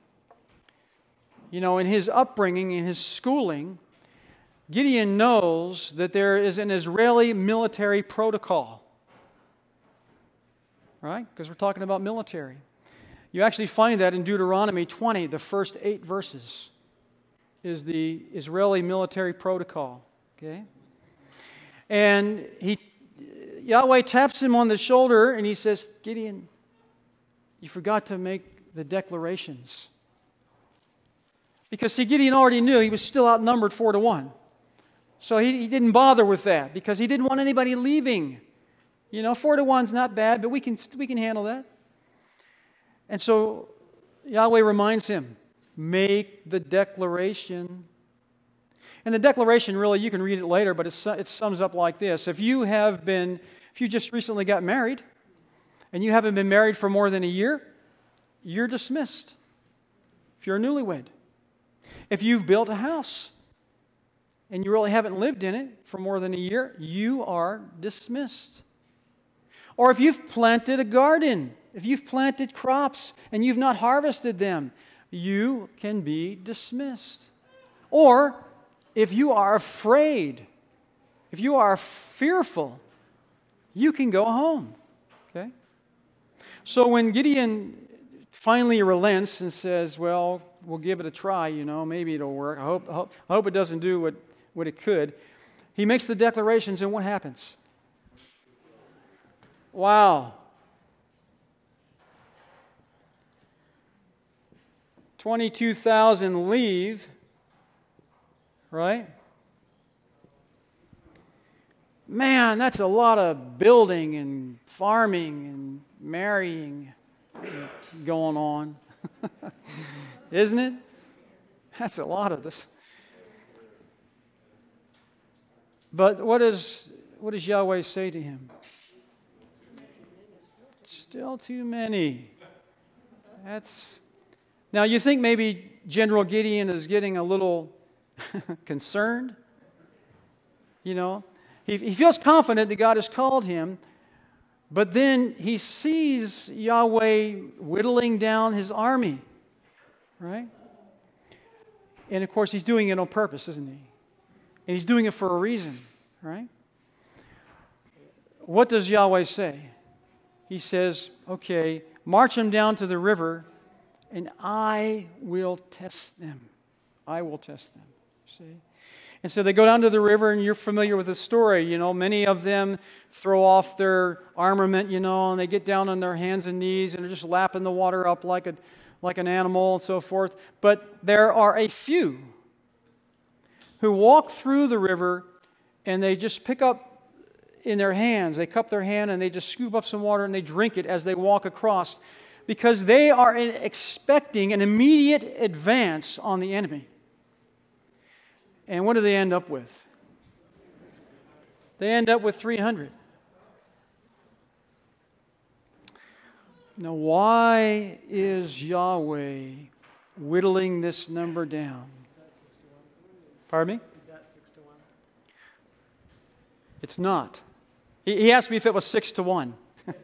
You know, in his upbringing, in his schooling, Gideon knows that there is an Israeli military protocol. Right? Because we're talking about military. You actually find that in Deuteronomy 20, the first eight verses, is the Israeli military protocol. Okay? And he, Yahweh taps him on the shoulder and he says, Gideon, you forgot to make the declarations. Because, see, Gideon already knew he was still outnumbered four to one. So he, he didn't bother with that because he didn't want anybody leaving. You know, four to one's not bad, but we can, we can handle that. And so Yahweh reminds him make the declaration and the declaration, really, you can read it later, but it sums up like this If you have been, if you just recently got married, and you haven't been married for more than a year, you're dismissed. If you're a newlywed, if you've built a house and you really haven't lived in it for more than a year, you are dismissed. Or if you've planted a garden, if you've planted crops and you've not harvested them, you can be dismissed. Or if you are afraid, if you are fearful, you can go home. Okay? So when Gideon finally relents and says, Well, we'll give it a try, you know, maybe it'll work. I hope, I hope, I hope it doesn't do what, what it could. He makes the declarations, and what happens? Wow. 22,000 leave right? Man, that's a lot of building and farming and marrying going on. Isn't it? That's a lot of this. But what, is, what does Yahweh say to him? Still too many. That's now you think maybe General Gideon is getting a little concerned. You know, he, he feels confident that God has called him, but then he sees Yahweh whittling down his army, right? And of course, he's doing it on purpose, isn't he? And he's doing it for a reason, right? What does Yahweh say? He says, okay, march them down to the river, and I will test them. I will test them. See? And so they go down to the river, and you're familiar with the story. You know, many of them throw off their armament, you know, and they get down on their hands and knees and are just lapping the water up like, a, like an animal and so forth. But there are a few who walk through the river and they just pick up in their hands, they cup their hand and they just scoop up some water and they drink it as they walk across because they are expecting an immediate advance on the enemy. And what do they end up with? They end up with 300. Now, why is Yahweh whittling this number down? Pardon me? Is that six to one? It's not. He, asked me if it was six to one.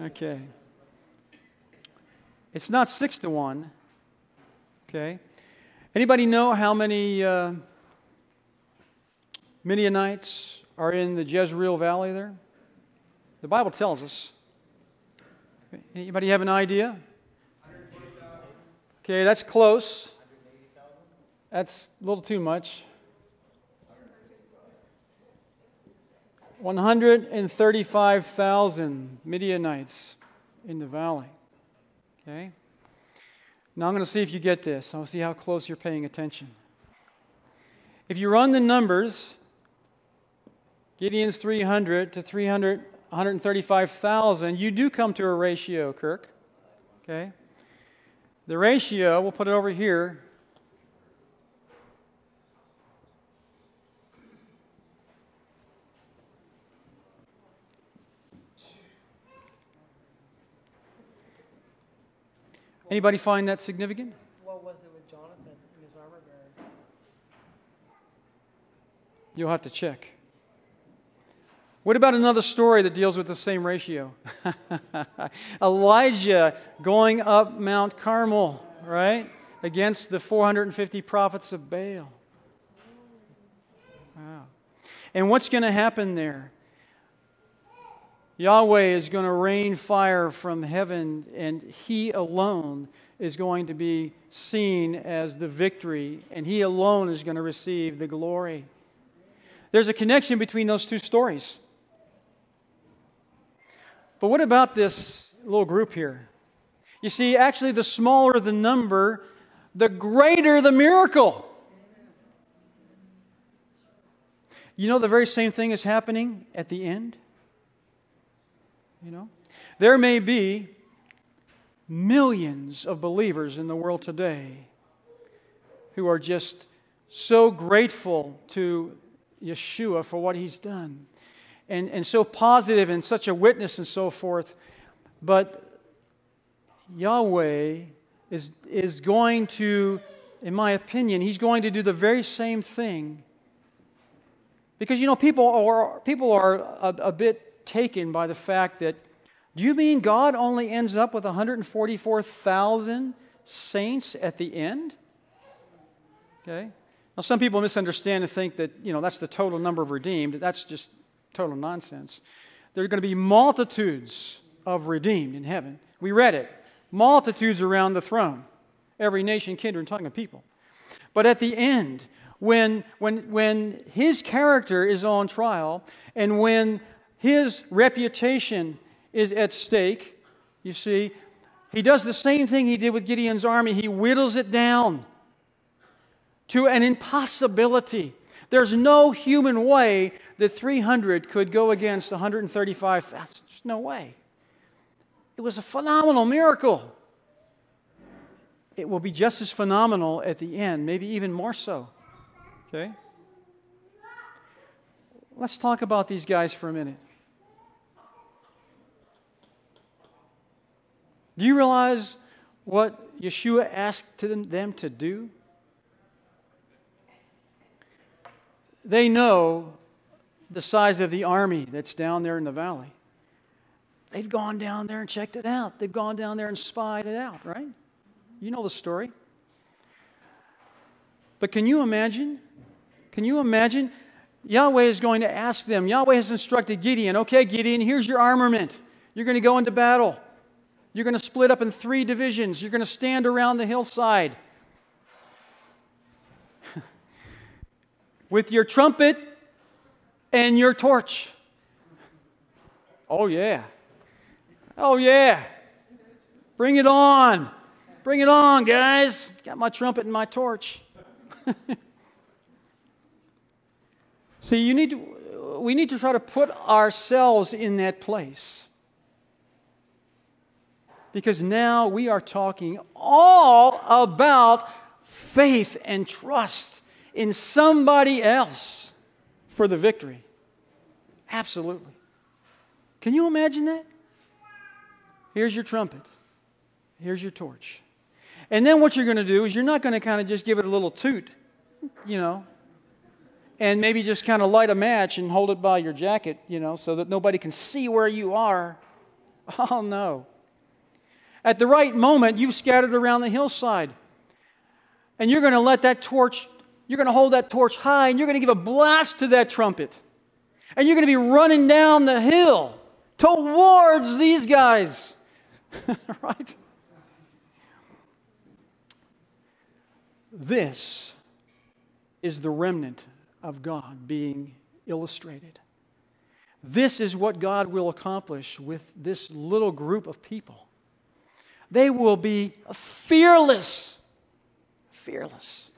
okay. It's not six to one. Okay. Anybody know how many uh, Midianites are in the Jezreel Valley there? The Bible tells us. Anybody have an idea? Okay, that's close. That's a little too much. 135,000 Midianites in the valley. Okay? Now I'm going to see if you get this. I'll see how close you're paying attention. If you run the numbers, Gideon's 300 to 300, 135,000, you do come to a ratio, Kirk. Okay? The ratio, we'll put it over here, Anybody find that significant? What was it with Jonathan in his armor bearer? You'll have to check. What about another story that deals with the same ratio? Elijah going up Mount Carmel, right? Against the 450 prophets of Baal. Wow. And what's going to happen there? Yahweh is going to rain fire from heaven, and He alone is going to be seen as the victory, and He alone is going to receive the glory. There's a connection between those two stories. But what about this little group here? You see, actually, the smaller the number, the greater the miracle. You know, the very same thing is happening at the end. You know? There may be millions of believers in the world today who are just so grateful to Yeshua for what he's done and, and so positive and such a witness and so forth. But Yahweh is, is going to, in my opinion, he's going to do the very same thing. Because, you know, people are, people are a, a bit taken by the fact that, do you mean God only ends up with 144,000 saints at the end? Okay. Now, some people misunderstand and think that, you know, that's the total number of redeemed. That's just total nonsense. There are going to be multitudes of redeemed in heaven. We read it. Multitudes around the throne. Every nation, kindred, and tongue of people. But at the end, when, when, when his character is on trial and when his reputation is at stake. You see, he does the same thing he did with Gideon's army. He whittles it down to an impossibility. There's no human way that 300 could go against 135. There's no way. It was a phenomenal miracle. It will be just as phenomenal at the end, maybe even more so. Okay? Let's talk about these guys for a minute. Do you realize what Yeshua asked them to do? They know the size of the army that's down there in the valley. They've gone down there and checked it out. They've gone down there and spied it out, right? You know the story. But can you imagine? Can you imagine? Yahweh is going to ask them. Yahweh has instructed Gideon, okay, Gideon, here's your armament. You're going to go into battle. You're going to split up in three divisions. You're going to stand around the hillside with your trumpet and your torch. Oh, yeah. Oh, yeah. Bring it on. Bring it on, guys. Got my trumpet and my torch. See, you need to, we need to try to put ourselves in that place because now we are talking all about faith and trust in somebody else for the victory. Absolutely. Can you imagine that? Here's your trumpet. Here's your torch. And then what you're going to do is you're not going to kind of just give it a little toot, you know, and maybe just kind of light a match and hold it by your jacket, you know, so that nobody can see where you are. Oh, no. At the right moment, you've scattered around the hillside. And you're going to let that torch, you're going to hold that torch high, and you're going to give a blast to that trumpet. And you're going to be running down the hill towards these guys. right? This is the remnant of God being illustrated. This is what God will accomplish with this little group of people. They will be fearless, fearless,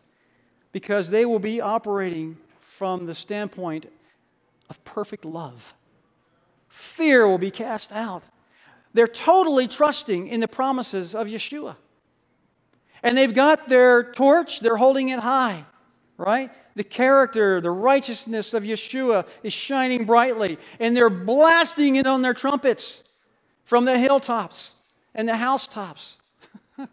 because they will be operating from the standpoint of perfect love. Fear will be cast out. They're totally trusting in the promises of Yeshua. And they've got their torch, they're holding it high, right? The character, the righteousness of Yeshua is shining brightly, and they're blasting it on their trumpets from the hilltops and the housetops.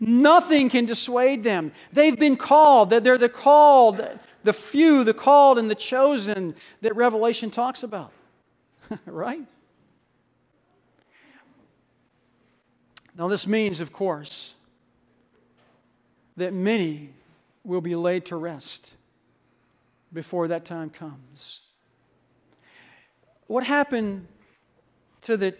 Nothing can dissuade them. They've been called, that they're the called, the few, the called, and the chosen that Revelation talks about. right? Now, this means, of course, that many will be laid to rest before that time comes. What happened to the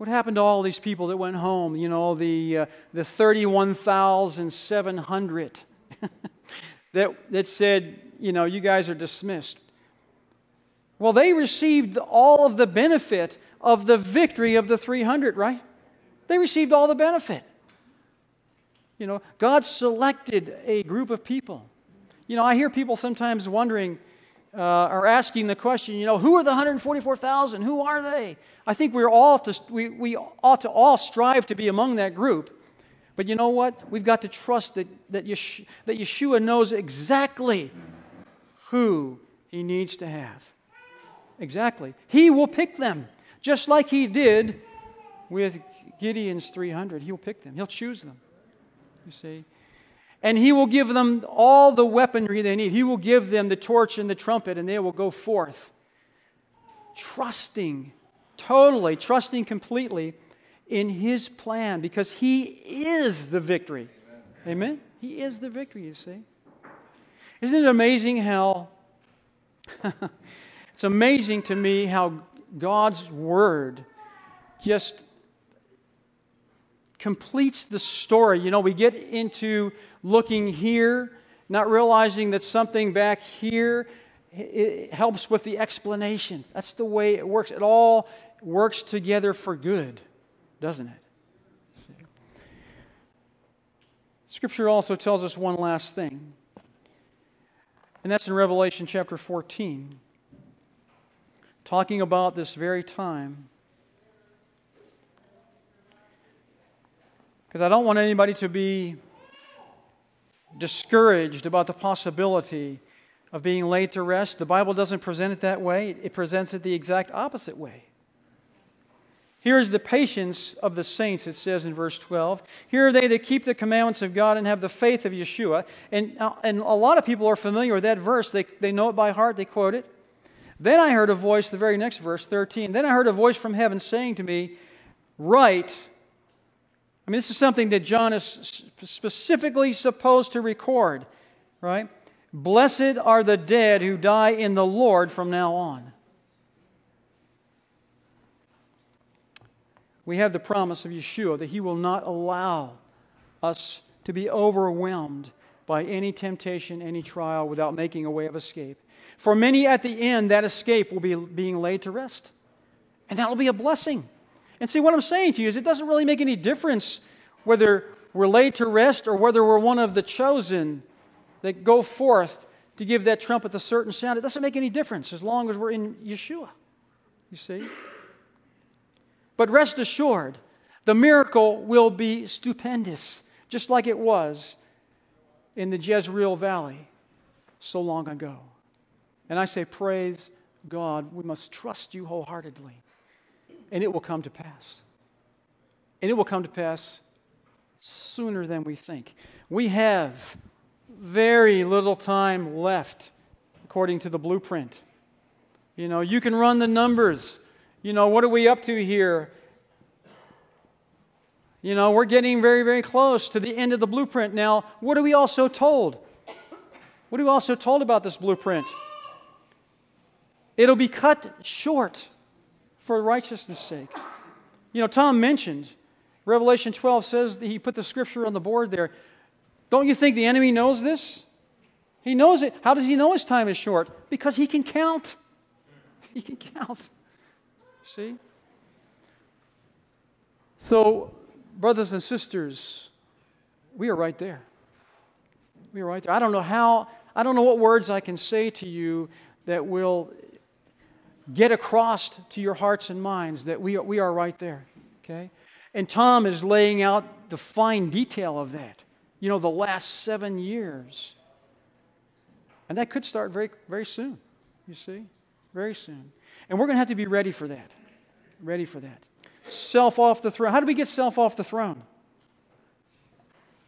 what happened to all these people that went home? You know, the, uh, the 31,700 that, that said, you know, you guys are dismissed. Well, they received all of the benefit of the victory of the 300, right? They received all the benefit. You know, God selected a group of people. You know, I hear people sometimes wondering uh, or asking the question, you know, who are the 144,000? Who are they? I think we're all to, we, we ought to all strive to be among that group. But you know what? We've got to trust that, that, Yeshua, that Yeshua knows exactly who he needs to have. Exactly. He will pick them, just like he did with Gideon's 300. He'll pick them, he'll choose them. You see? And he will give them all the weaponry they need. He will give them the torch and the trumpet, and they will go forth, trusting, totally, trusting completely in his plan because he is the victory. Amen? Amen? He is the victory, you see. Isn't it amazing how, it's amazing to me how God's word just completes the story. You know, we get into looking here, not realizing that something back here it helps with the explanation. That's the way it works. It all works together for good, doesn't it? Scripture also tells us one last thing, and that's in Revelation chapter 14, talking about this very time Because I don't want anybody to be discouraged about the possibility of being laid to rest. The Bible doesn't present it that way, it presents it the exact opposite way. Here is the patience of the saints, it says in verse 12. Here are they that keep the commandments of God and have the faith of Yeshua. And, uh, and a lot of people are familiar with that verse. They, they know it by heart, they quote it. Then I heard a voice, the very next verse, 13. Then I heard a voice from heaven saying to me, Write, I mean, this is something that John is specifically supposed to record, right? Blessed are the dead who die in the Lord from now on. We have the promise of Yeshua that He will not allow us to be overwhelmed by any temptation, any trial, without making a way of escape. For many at the end, that escape will be being laid to rest. And that will be a blessing. And see, what I'm saying to you is it doesn't really make any difference whether we're laid to rest or whether we're one of the chosen that go forth to give that trumpet a certain sound. It doesn't make any difference as long as we're in Yeshua. You see? But rest assured, the miracle will be stupendous, just like it was in the Jezreel Valley so long ago. And I say, Praise God, we must trust you wholeheartedly and it will come to pass. And it will come to pass sooner than we think. We have very little time left according to the blueprint. You know, you can run the numbers. You know, what are we up to here? You know, we're getting very, very close to the end of the blueprint. Now, what are we also told? What are we also told about this blueprint? It'll be cut short for righteousness' sake. You know, Tom mentioned Revelation 12 says that he put the scripture on the board there. Don't you think the enemy knows this? He knows it. How does he know his time is short? Because he can count. He can count. See? So, brothers and sisters, we are right there. We are right there. I don't know how, I don't know what words I can say to you that will get across to your hearts and minds that we are, we are right there. Okay? And Tom is laying out the fine detail of that. You know, the last seven years. And that could start very, very soon, you see? Very soon. And we're going to have to be ready for that. Ready for that. Self off the throne. How do we get self off the throne?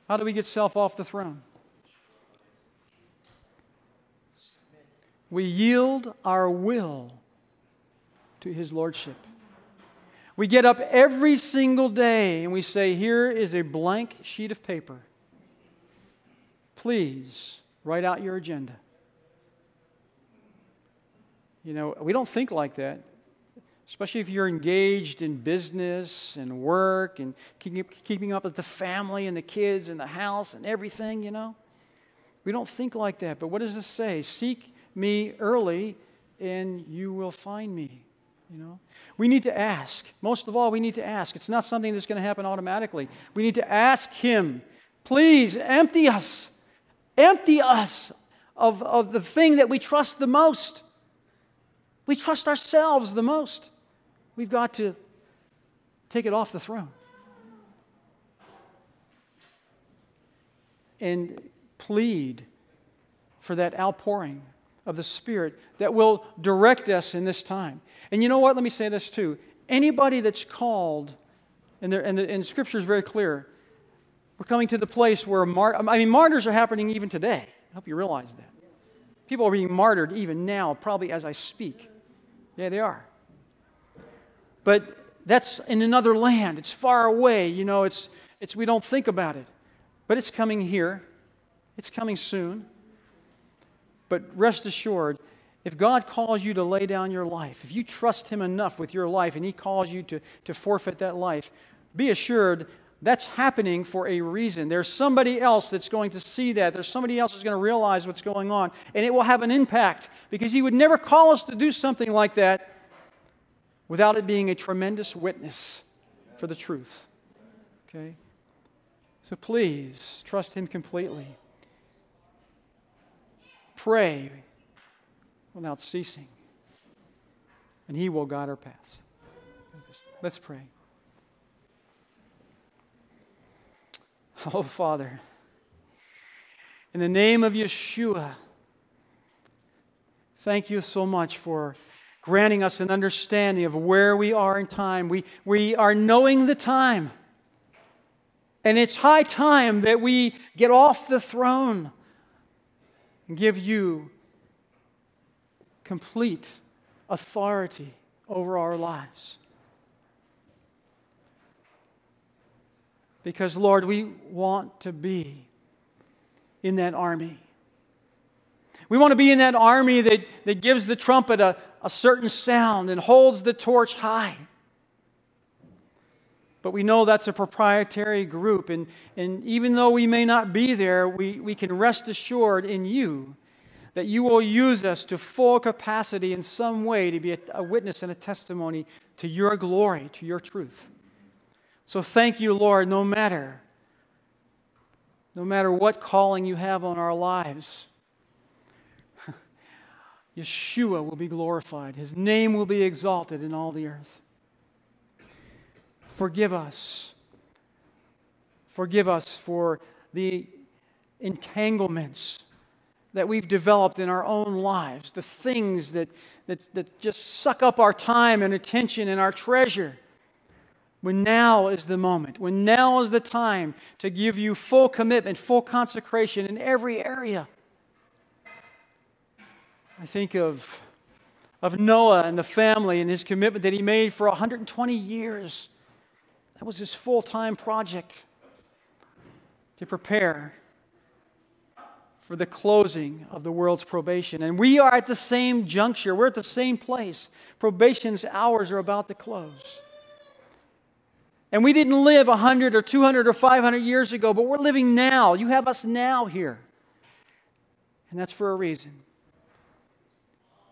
How do we get self off the throne? We yield our will to his lordship. We get up every single day and we say, Here is a blank sheet of paper. Please write out your agenda. You know, we don't think like that, especially if you're engaged in business and work and keeping up with the family and the kids and the house and everything, you know. We don't think like that. But what does this say? Seek me early and you will find me. You know, we need to ask. Most of all, we need to ask. It's not something that's going to happen automatically. We need to ask Him, please empty us, empty us of, of the thing that we trust the most. We trust ourselves the most. We've got to take it off the throne. And plead for that outpouring of the Spirit that will direct us in this time. And you know what? Let me say this too. Anybody that's called, and, and, the, and Scripture is very clear, we're coming to the place where, mar- I mean, martyrs are happening even today. I hope you realize that. People are being martyred even now, probably as I speak. Yeah, they are. But that's in another land. It's far away. You know, it's, it's, we don't think about it. But it's coming here. It's coming soon. But rest assured, if God calls you to lay down your life, if you trust Him enough with your life and He calls you to, to forfeit that life, be assured that's happening for a reason. There's somebody else that's going to see that. There's somebody else that's going to realize what's going on. And it will have an impact because He would never call us to do something like that without it being a tremendous witness for the truth. Okay? So please trust Him completely. Pray without ceasing, and He will guide our paths. Let's pray. Oh, Father, in the name of Yeshua, thank you so much for granting us an understanding of where we are in time. We, we are knowing the time. And it's high time that we get off the throne and give you complete authority over our lives. Because, Lord, we want to be in that army. We want to be in that army that, that gives the trumpet a, a certain sound and holds the torch high. But we know that's a proprietary group. And, and even though we may not be there, we, we can rest assured in you that you will use us to full capacity in some way to be a, a witness and a testimony to your glory, to your truth. So thank you, Lord, no matter no matter what calling you have on our lives. Yeshua will be glorified. His name will be exalted in all the earth. Forgive us. Forgive us for the entanglements that we've developed in our own lives, the things that, that, that just suck up our time and attention and our treasure when now is the moment, when now is the time to give you full commitment, full consecration in every area. I think of, of Noah and the family and his commitment that he made for 120 years. That was his full time project to prepare for the closing of the world's probation. And we are at the same juncture, we're at the same place. Probation's hours are about to close. And we didn't live 100 or 200 or 500 years ago, but we're living now. You have us now here. And that's for a reason.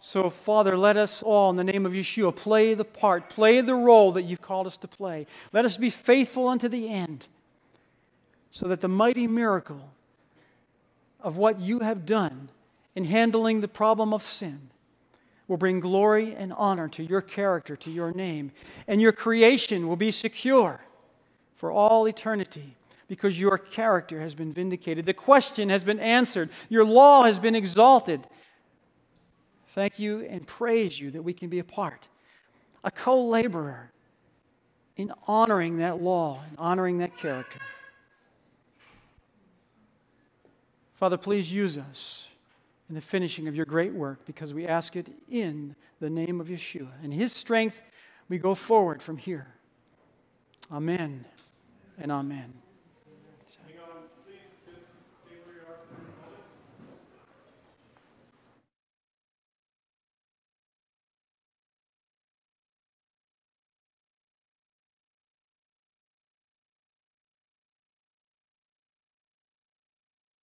So, Father, let us all, in the name of Yeshua, play the part, play the role that you've called us to play. Let us be faithful unto the end, so that the mighty miracle of what you have done in handling the problem of sin will bring glory and honor to your character, to your name, and your creation will be secure for all eternity because your character has been vindicated. The question has been answered, your law has been exalted thank you and praise you that we can be a part, a co laborer in honoring that law and honoring that character. Father, please use us in the finishing of your great work because we ask it in the name of Yeshua. In his strength, we go forward from here. Amen and amen.